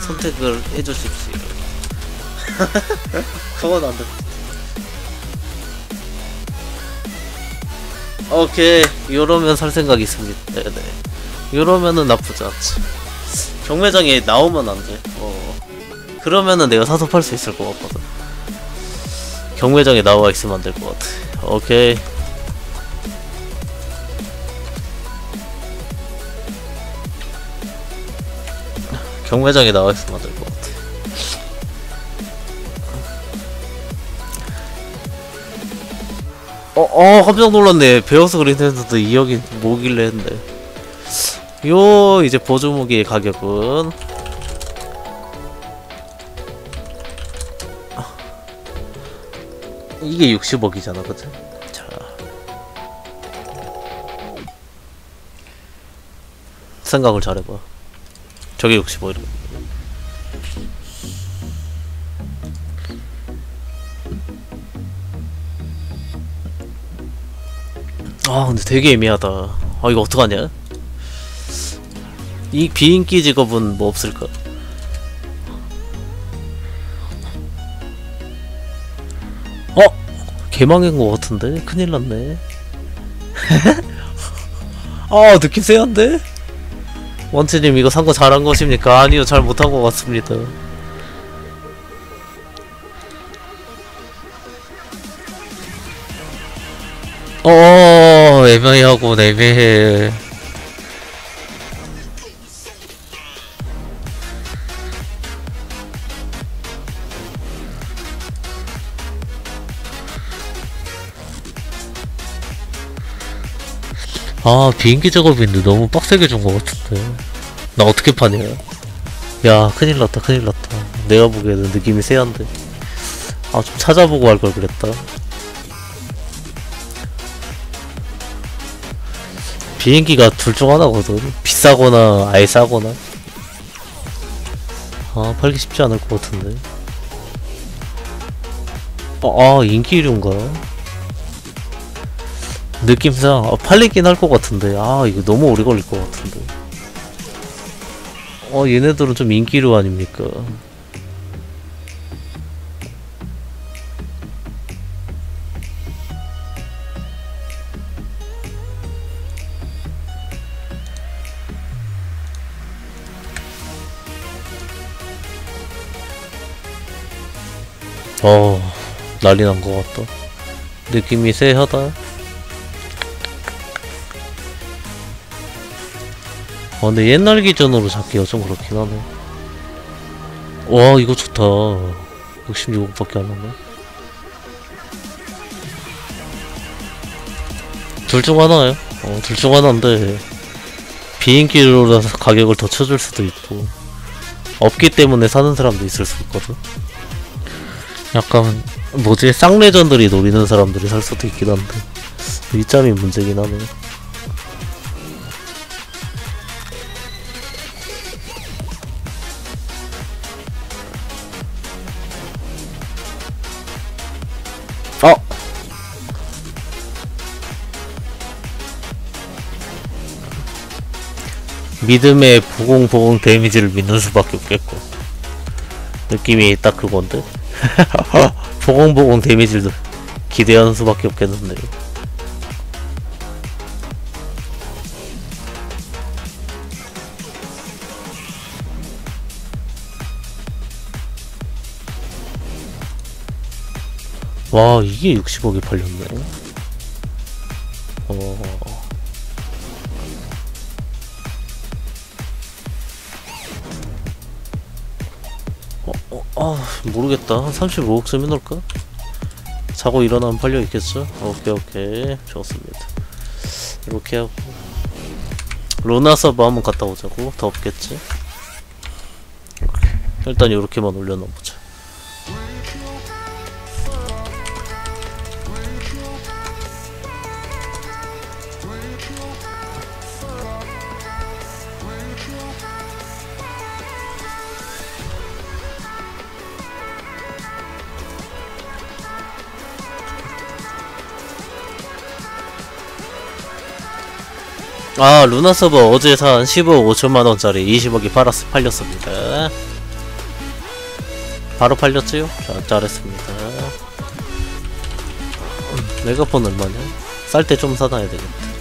선택을 해주십시오. 그건 안 됩니다. 오케이 이러면 살 생각 있습니다. 네네. 이러면은 나쁘지 않지. 경매장에 나오면 안 돼. 어. 그러면은 내가 사서 팔 수 있을 것 같거든. 경매장에 나와 있으면 안 될 것 같아. 오케이. 경매장에 나와 있으면 안 될 것 같아. 어, 어, 깜짝 놀랐네. 베어스 그린텐서도 2억이 뭐길래 했는데. 요, 이제 보조무기의 가격은. 이게 60억이잖아, 그치? 자. 생각을 잘해봐. 저게 65이래. 아 근데 되게 애매하다. 아 이거 어떡하냐? 이 비인기 직업은 뭐 없을까? 어? 개망인 것 같은데? 큰일 났네. 아 느낌 세한데? 원치님 이거 산 거 잘한 것입니까? 아니요 잘 못한 것 같습니다 어 애매하고 애매해 아 비행기 작업인데 너무 빡세게 준 것 같은데. 나 어떻게 파냐 야 큰일 났다 큰일 났다. 내가 보기에는 느낌이 세한데. 아 좀 찾아보고 할 걸 그랬다. 비행기가 둘 중 하나거든. 비싸거나 아예 싸거나. 아 팔기 쉽지 않을 것 같은데. 어, 아 인기류인가 느낌상 아, 팔리긴 할 것 같은데. 아 이거 너무 오래 걸릴 것 같은데. 어 얘네들은 좀 인기류 아닙니까? 어 난리 난 것 같다. 느낌이 쎄하다 어, 근데 옛날 기준으로 잡기가 좀 그렇긴 하네. 와, 이거 좋다. 66억밖에 안 하네. 둘 중 하나요? 어, 둘 중 하나인데, 비인기로라서 가격을 더 쳐줄 수도 있고, 없기 때문에 사는 사람도 있을 수 있거든. 약간, 뭐지, 쌍레전들이 노리는 사람들이 살 수도 있긴 한데, 이 점이 문제긴 하네. 믿음의 보공보공 데미지를 믿는 수밖에 없겠고. 느낌이 딱 그건데? 보공보공 데미지를 기대하는 수밖에 없겠는데요 와 이게 60억이 팔렸네. 어... 아 모르겠다 한 35억쯤 해놓을까? 자고 일어나면 팔려 있겠죠? 오케이 오케이 좋습니다 이렇게 하고 로나 서버 한번 갔다 오자고 더 없겠지? 일단 이렇게만 올려놓보자 아 루나 서버 어제 산 15억 5천만원짜리 20억이 팔았, 팔렸습니다 바로 팔렸지요? 자, 잘했습니다 음, 메가폰 얼마냐? 쌀 때 좀 사놔야 되겠다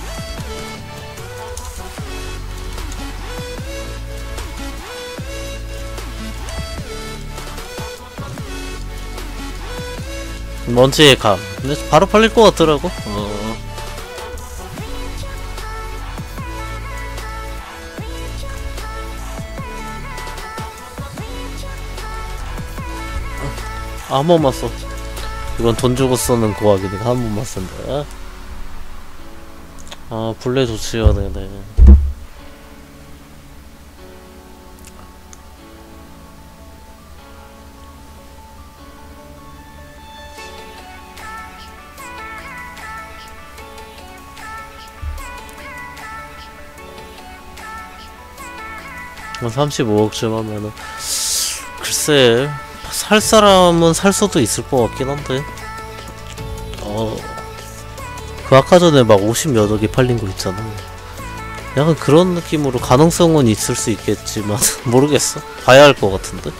먼지의 감 근데 바로 팔릴 것 같더라고 어. 아, 한 번만 써. 이건 돈 주고 쓰는 고학이니까 한 번만 쓴다. 아, 좋지요, 네네. 한 35억쯤 하면은 글쎄 살 사람은 살 수도 있을 것 같긴 한데. 어... 그 아까 전에 막 50몇 억이 팔린 거 있잖아. 약간 그런 느낌으로 가능성은 있을 수 있겠지만 모르겠어. 봐야 할 것 같은데.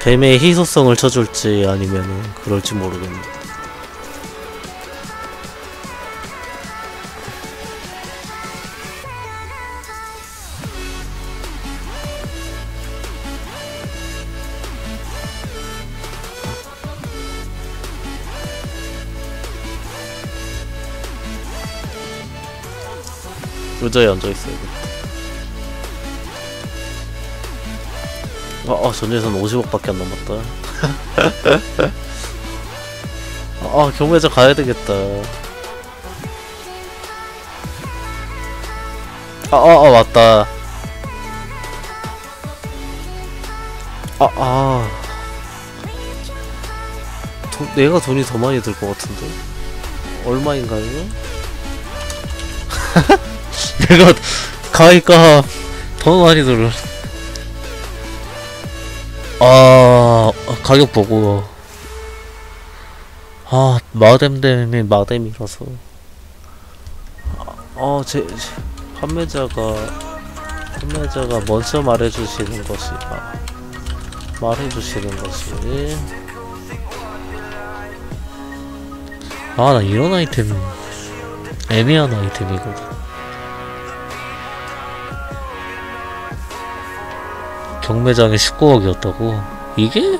뱀의 희소성을 쳐줄지 아니면은 그럴지 모르겠네 의자에 앉아있어야 돼. 아, 아 전재산 50억밖에 안 남았다. 아, 경매장 가야 되겠다. 아, 아, 아, 맞다. 아, 아. 돈, 내가 돈이 더 많이 들 것 같은데? 얼마인가요? 내가 가니까 더 많이 들어. 아 가격 보고 아 마뎀댐이 마뎀이라서 어제 판매자가 판매자가 먼저 말해주시는 것이 아, 말해주시는 것이 아 나 이런 아이템 애매한 아이템이거든. 경매장에 19억이었다고? 이게?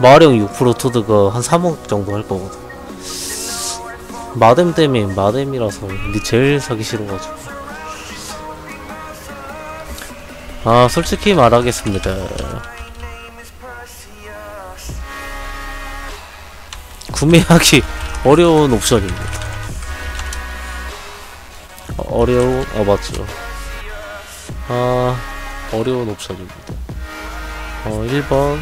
마령 6% 토드가 한 3억 정도 할 거거든. 마뎀 때문에 마뎀이라서 니 제일 사기 싫어가지고. 아 솔직히 말하겠습니다 구매하기 어려운 옵션입니다 어, 어려운 아 맞죠 아 어려운 옵션입니다. 어 1번.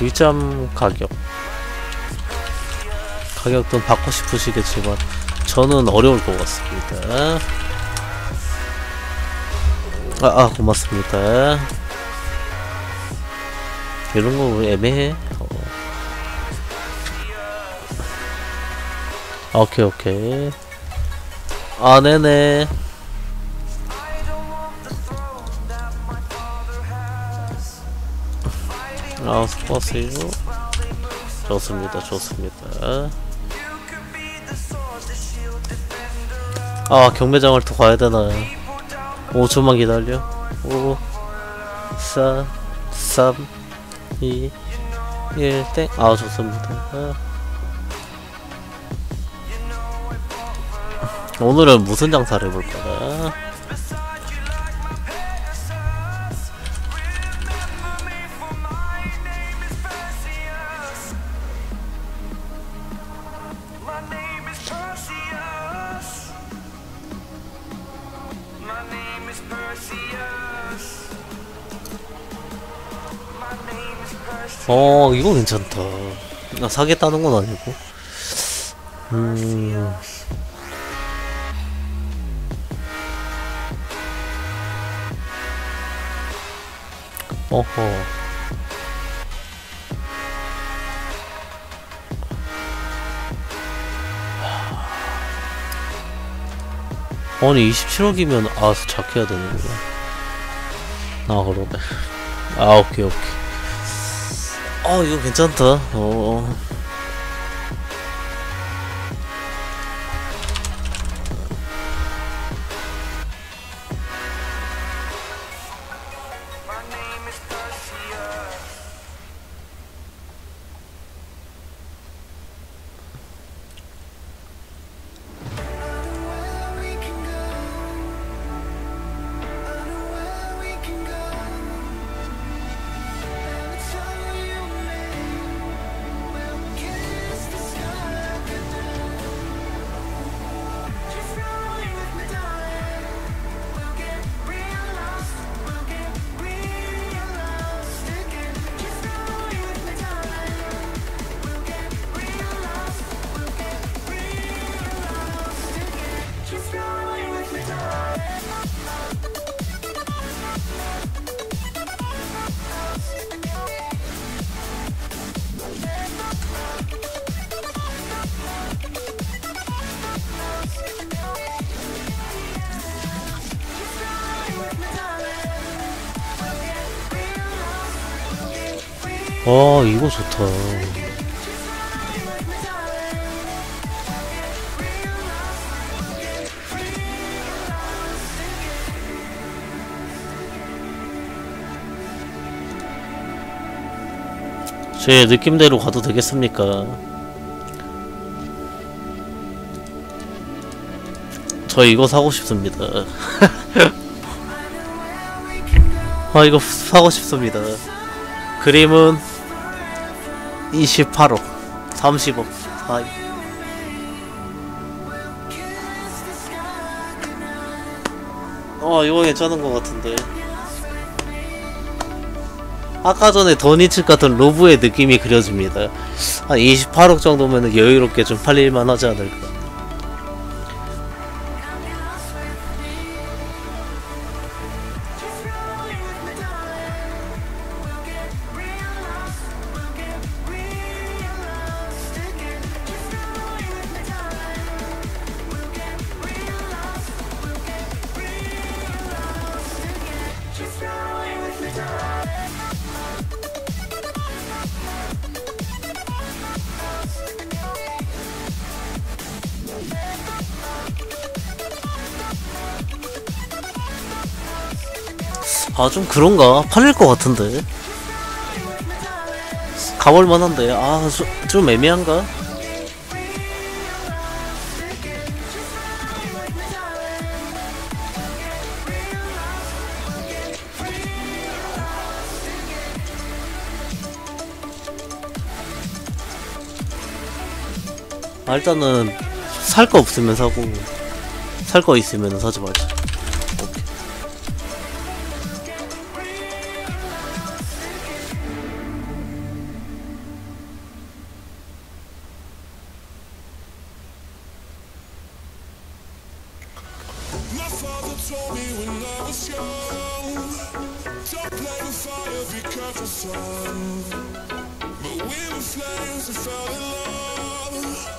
일점 가격. 가격은 받고 싶으시겠지만 저는 어려울 것 같습니다. 아, 아 고맙습니다. 이런 거왜 애매해? 어. 아, 오케이 오케이. 아 네네 아 수고하세요. 좋습니다 좋습니다. 아 경매장을 또 가야 되나? 5초만 기다려. 5 4 3 2 1땡. 아 좋습니다. 아. 오늘은 무슨 장사를 해볼까 어 이거 괜찮다. 나 사겠다는 건 아니고. 음. 어허. 아니 27억이면 아 작해야 되는구나. 아 그러네. 아 오케이 오케이 아 이거 괜찮다. 어 아 이거 좋다. 제 느낌대로 가도 되겠습니까? 저 이거 사고 싶습니다. 아 이거 사고 싶습니다. 그림은 28억 30억 아, 어 이거 괜찮은 것 같은데. 아까 전에 더니츠 같은 로브의 느낌이 그려집니다. 한 28억 정도면 여유롭게 좀 팔릴만 하지 않을까 아 좀 그런가? 팔릴 것 같은데 가볼만한데 아좀 애매한가? 아, 일단은 살 거 없으면 사고 살 거 있으면 사지 말자 fire, be careful, son. But we were flames and fell in love.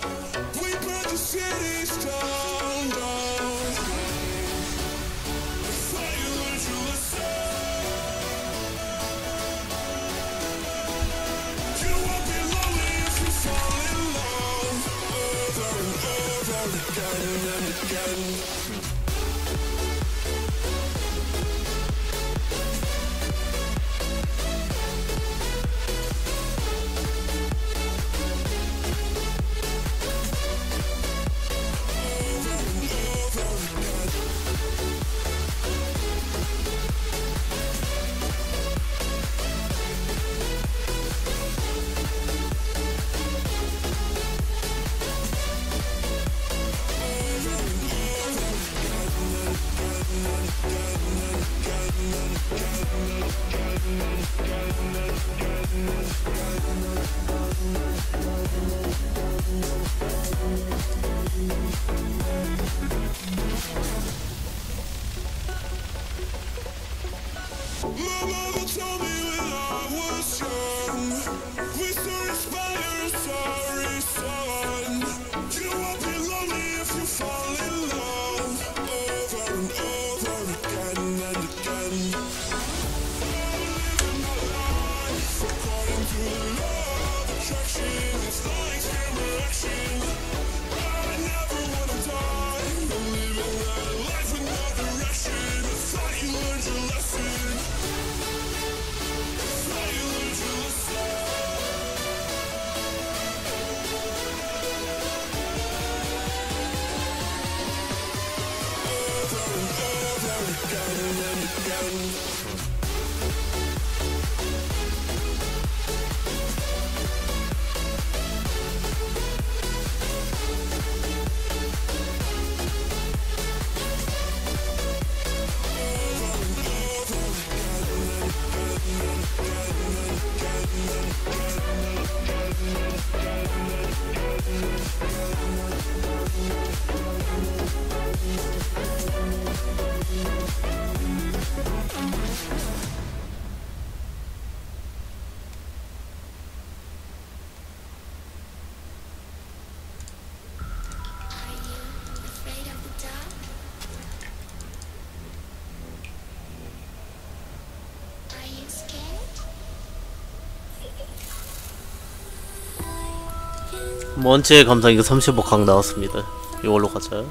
먼지의 감상 이거 30억 강 나왔습니다. 이걸로 가자.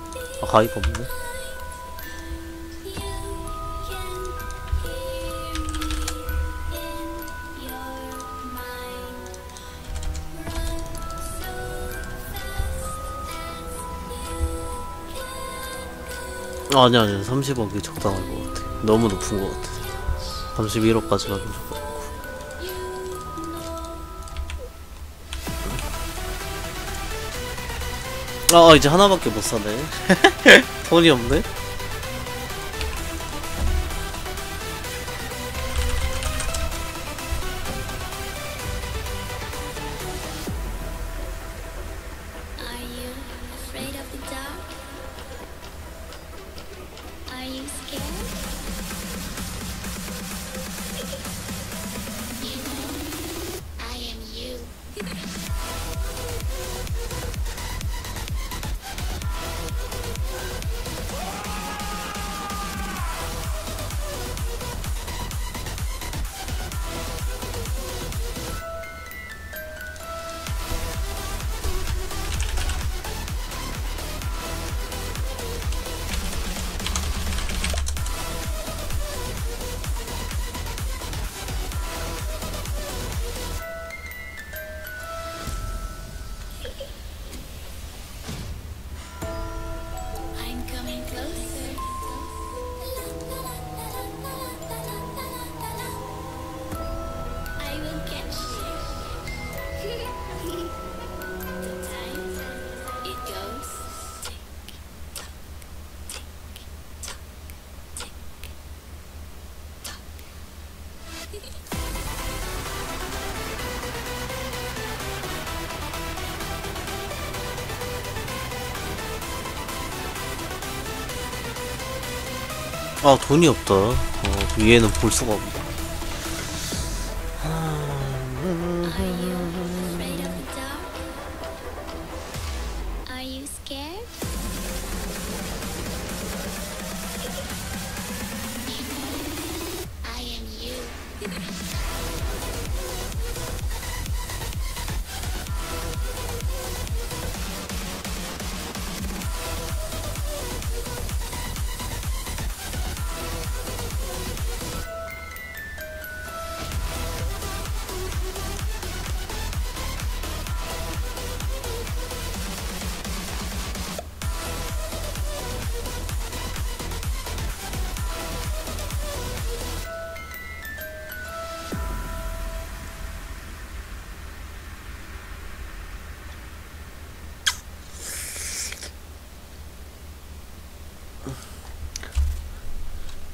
아 가입 없네. 아니 아니 30억이 적당할 것 같아. 너무 높은 것 같아. 31억까지 가면 좋을 것 같고. 아 이제 하나밖에 못 사네. 돈이 없네. 아 돈이 없다. 어, 위에는 볼 수가 없다.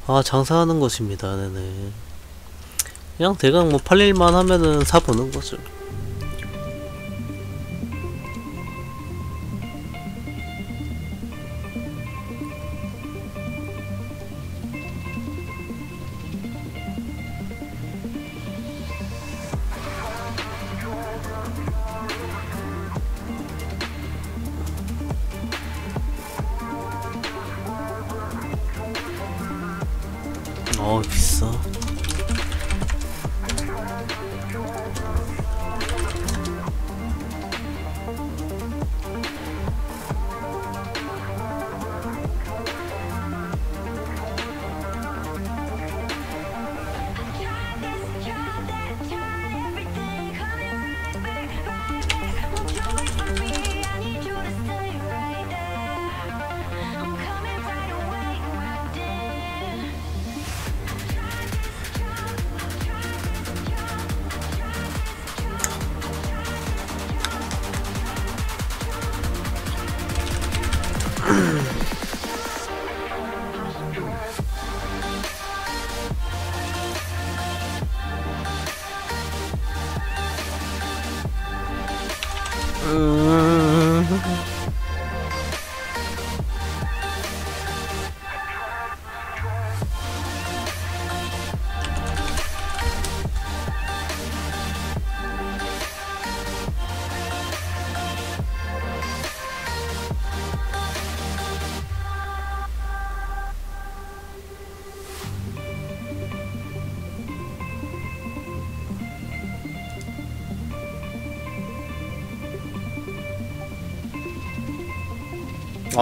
아 장사하는 것입니다. 네네. 그냥 대강 뭐 팔릴만 하면은 사보는 거죠.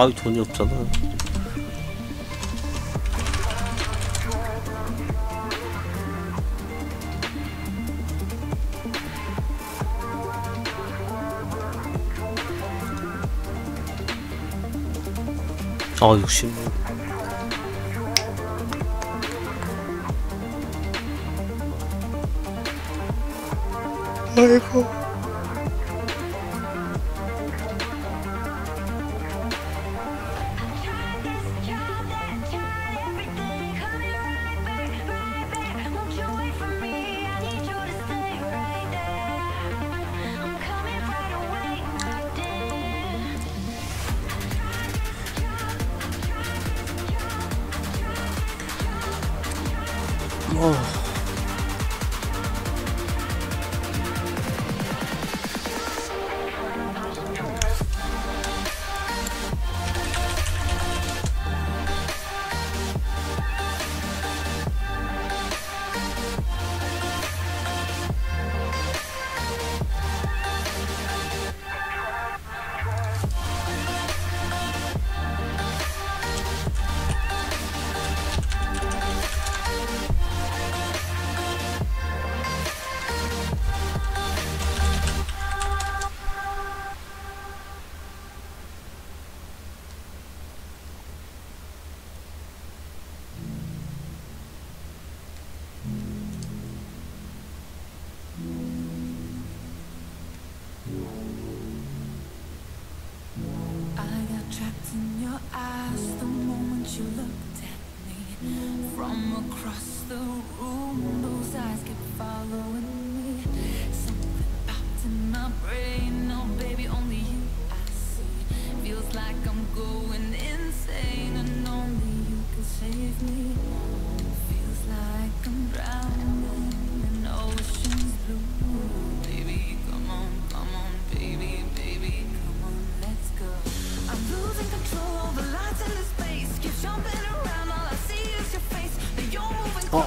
아이 돈이 없잖아. 아 60만. 아이고.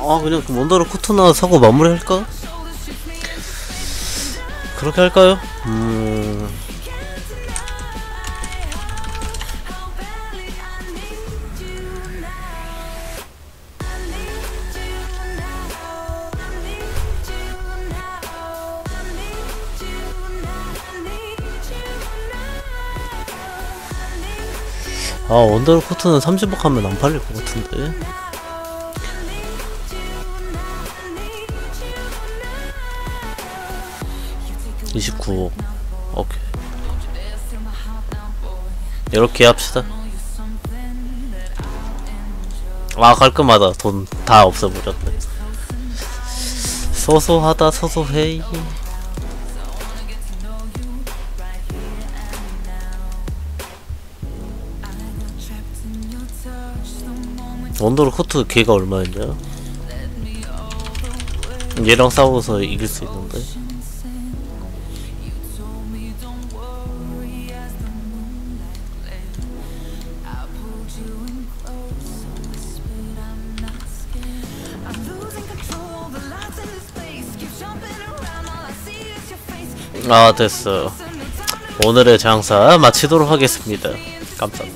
아 그냥 그 원더로 쿠트나 사고 마무리할까? 그렇게 할까요? 음... 아 원더로 쿠트는 30억 하면 안 팔릴 것 같은데 29억 오케이. 이렇게 합시다. 아 깔끔하다. 돈 다 없애버렸네. 소소하다 소소해. 원더로 코트 걔가 얼마였냐? 얘랑 싸워서 이길 수 있는데 아 됐어 오늘의 장사 마치도록 하겠습니다. 감사합니다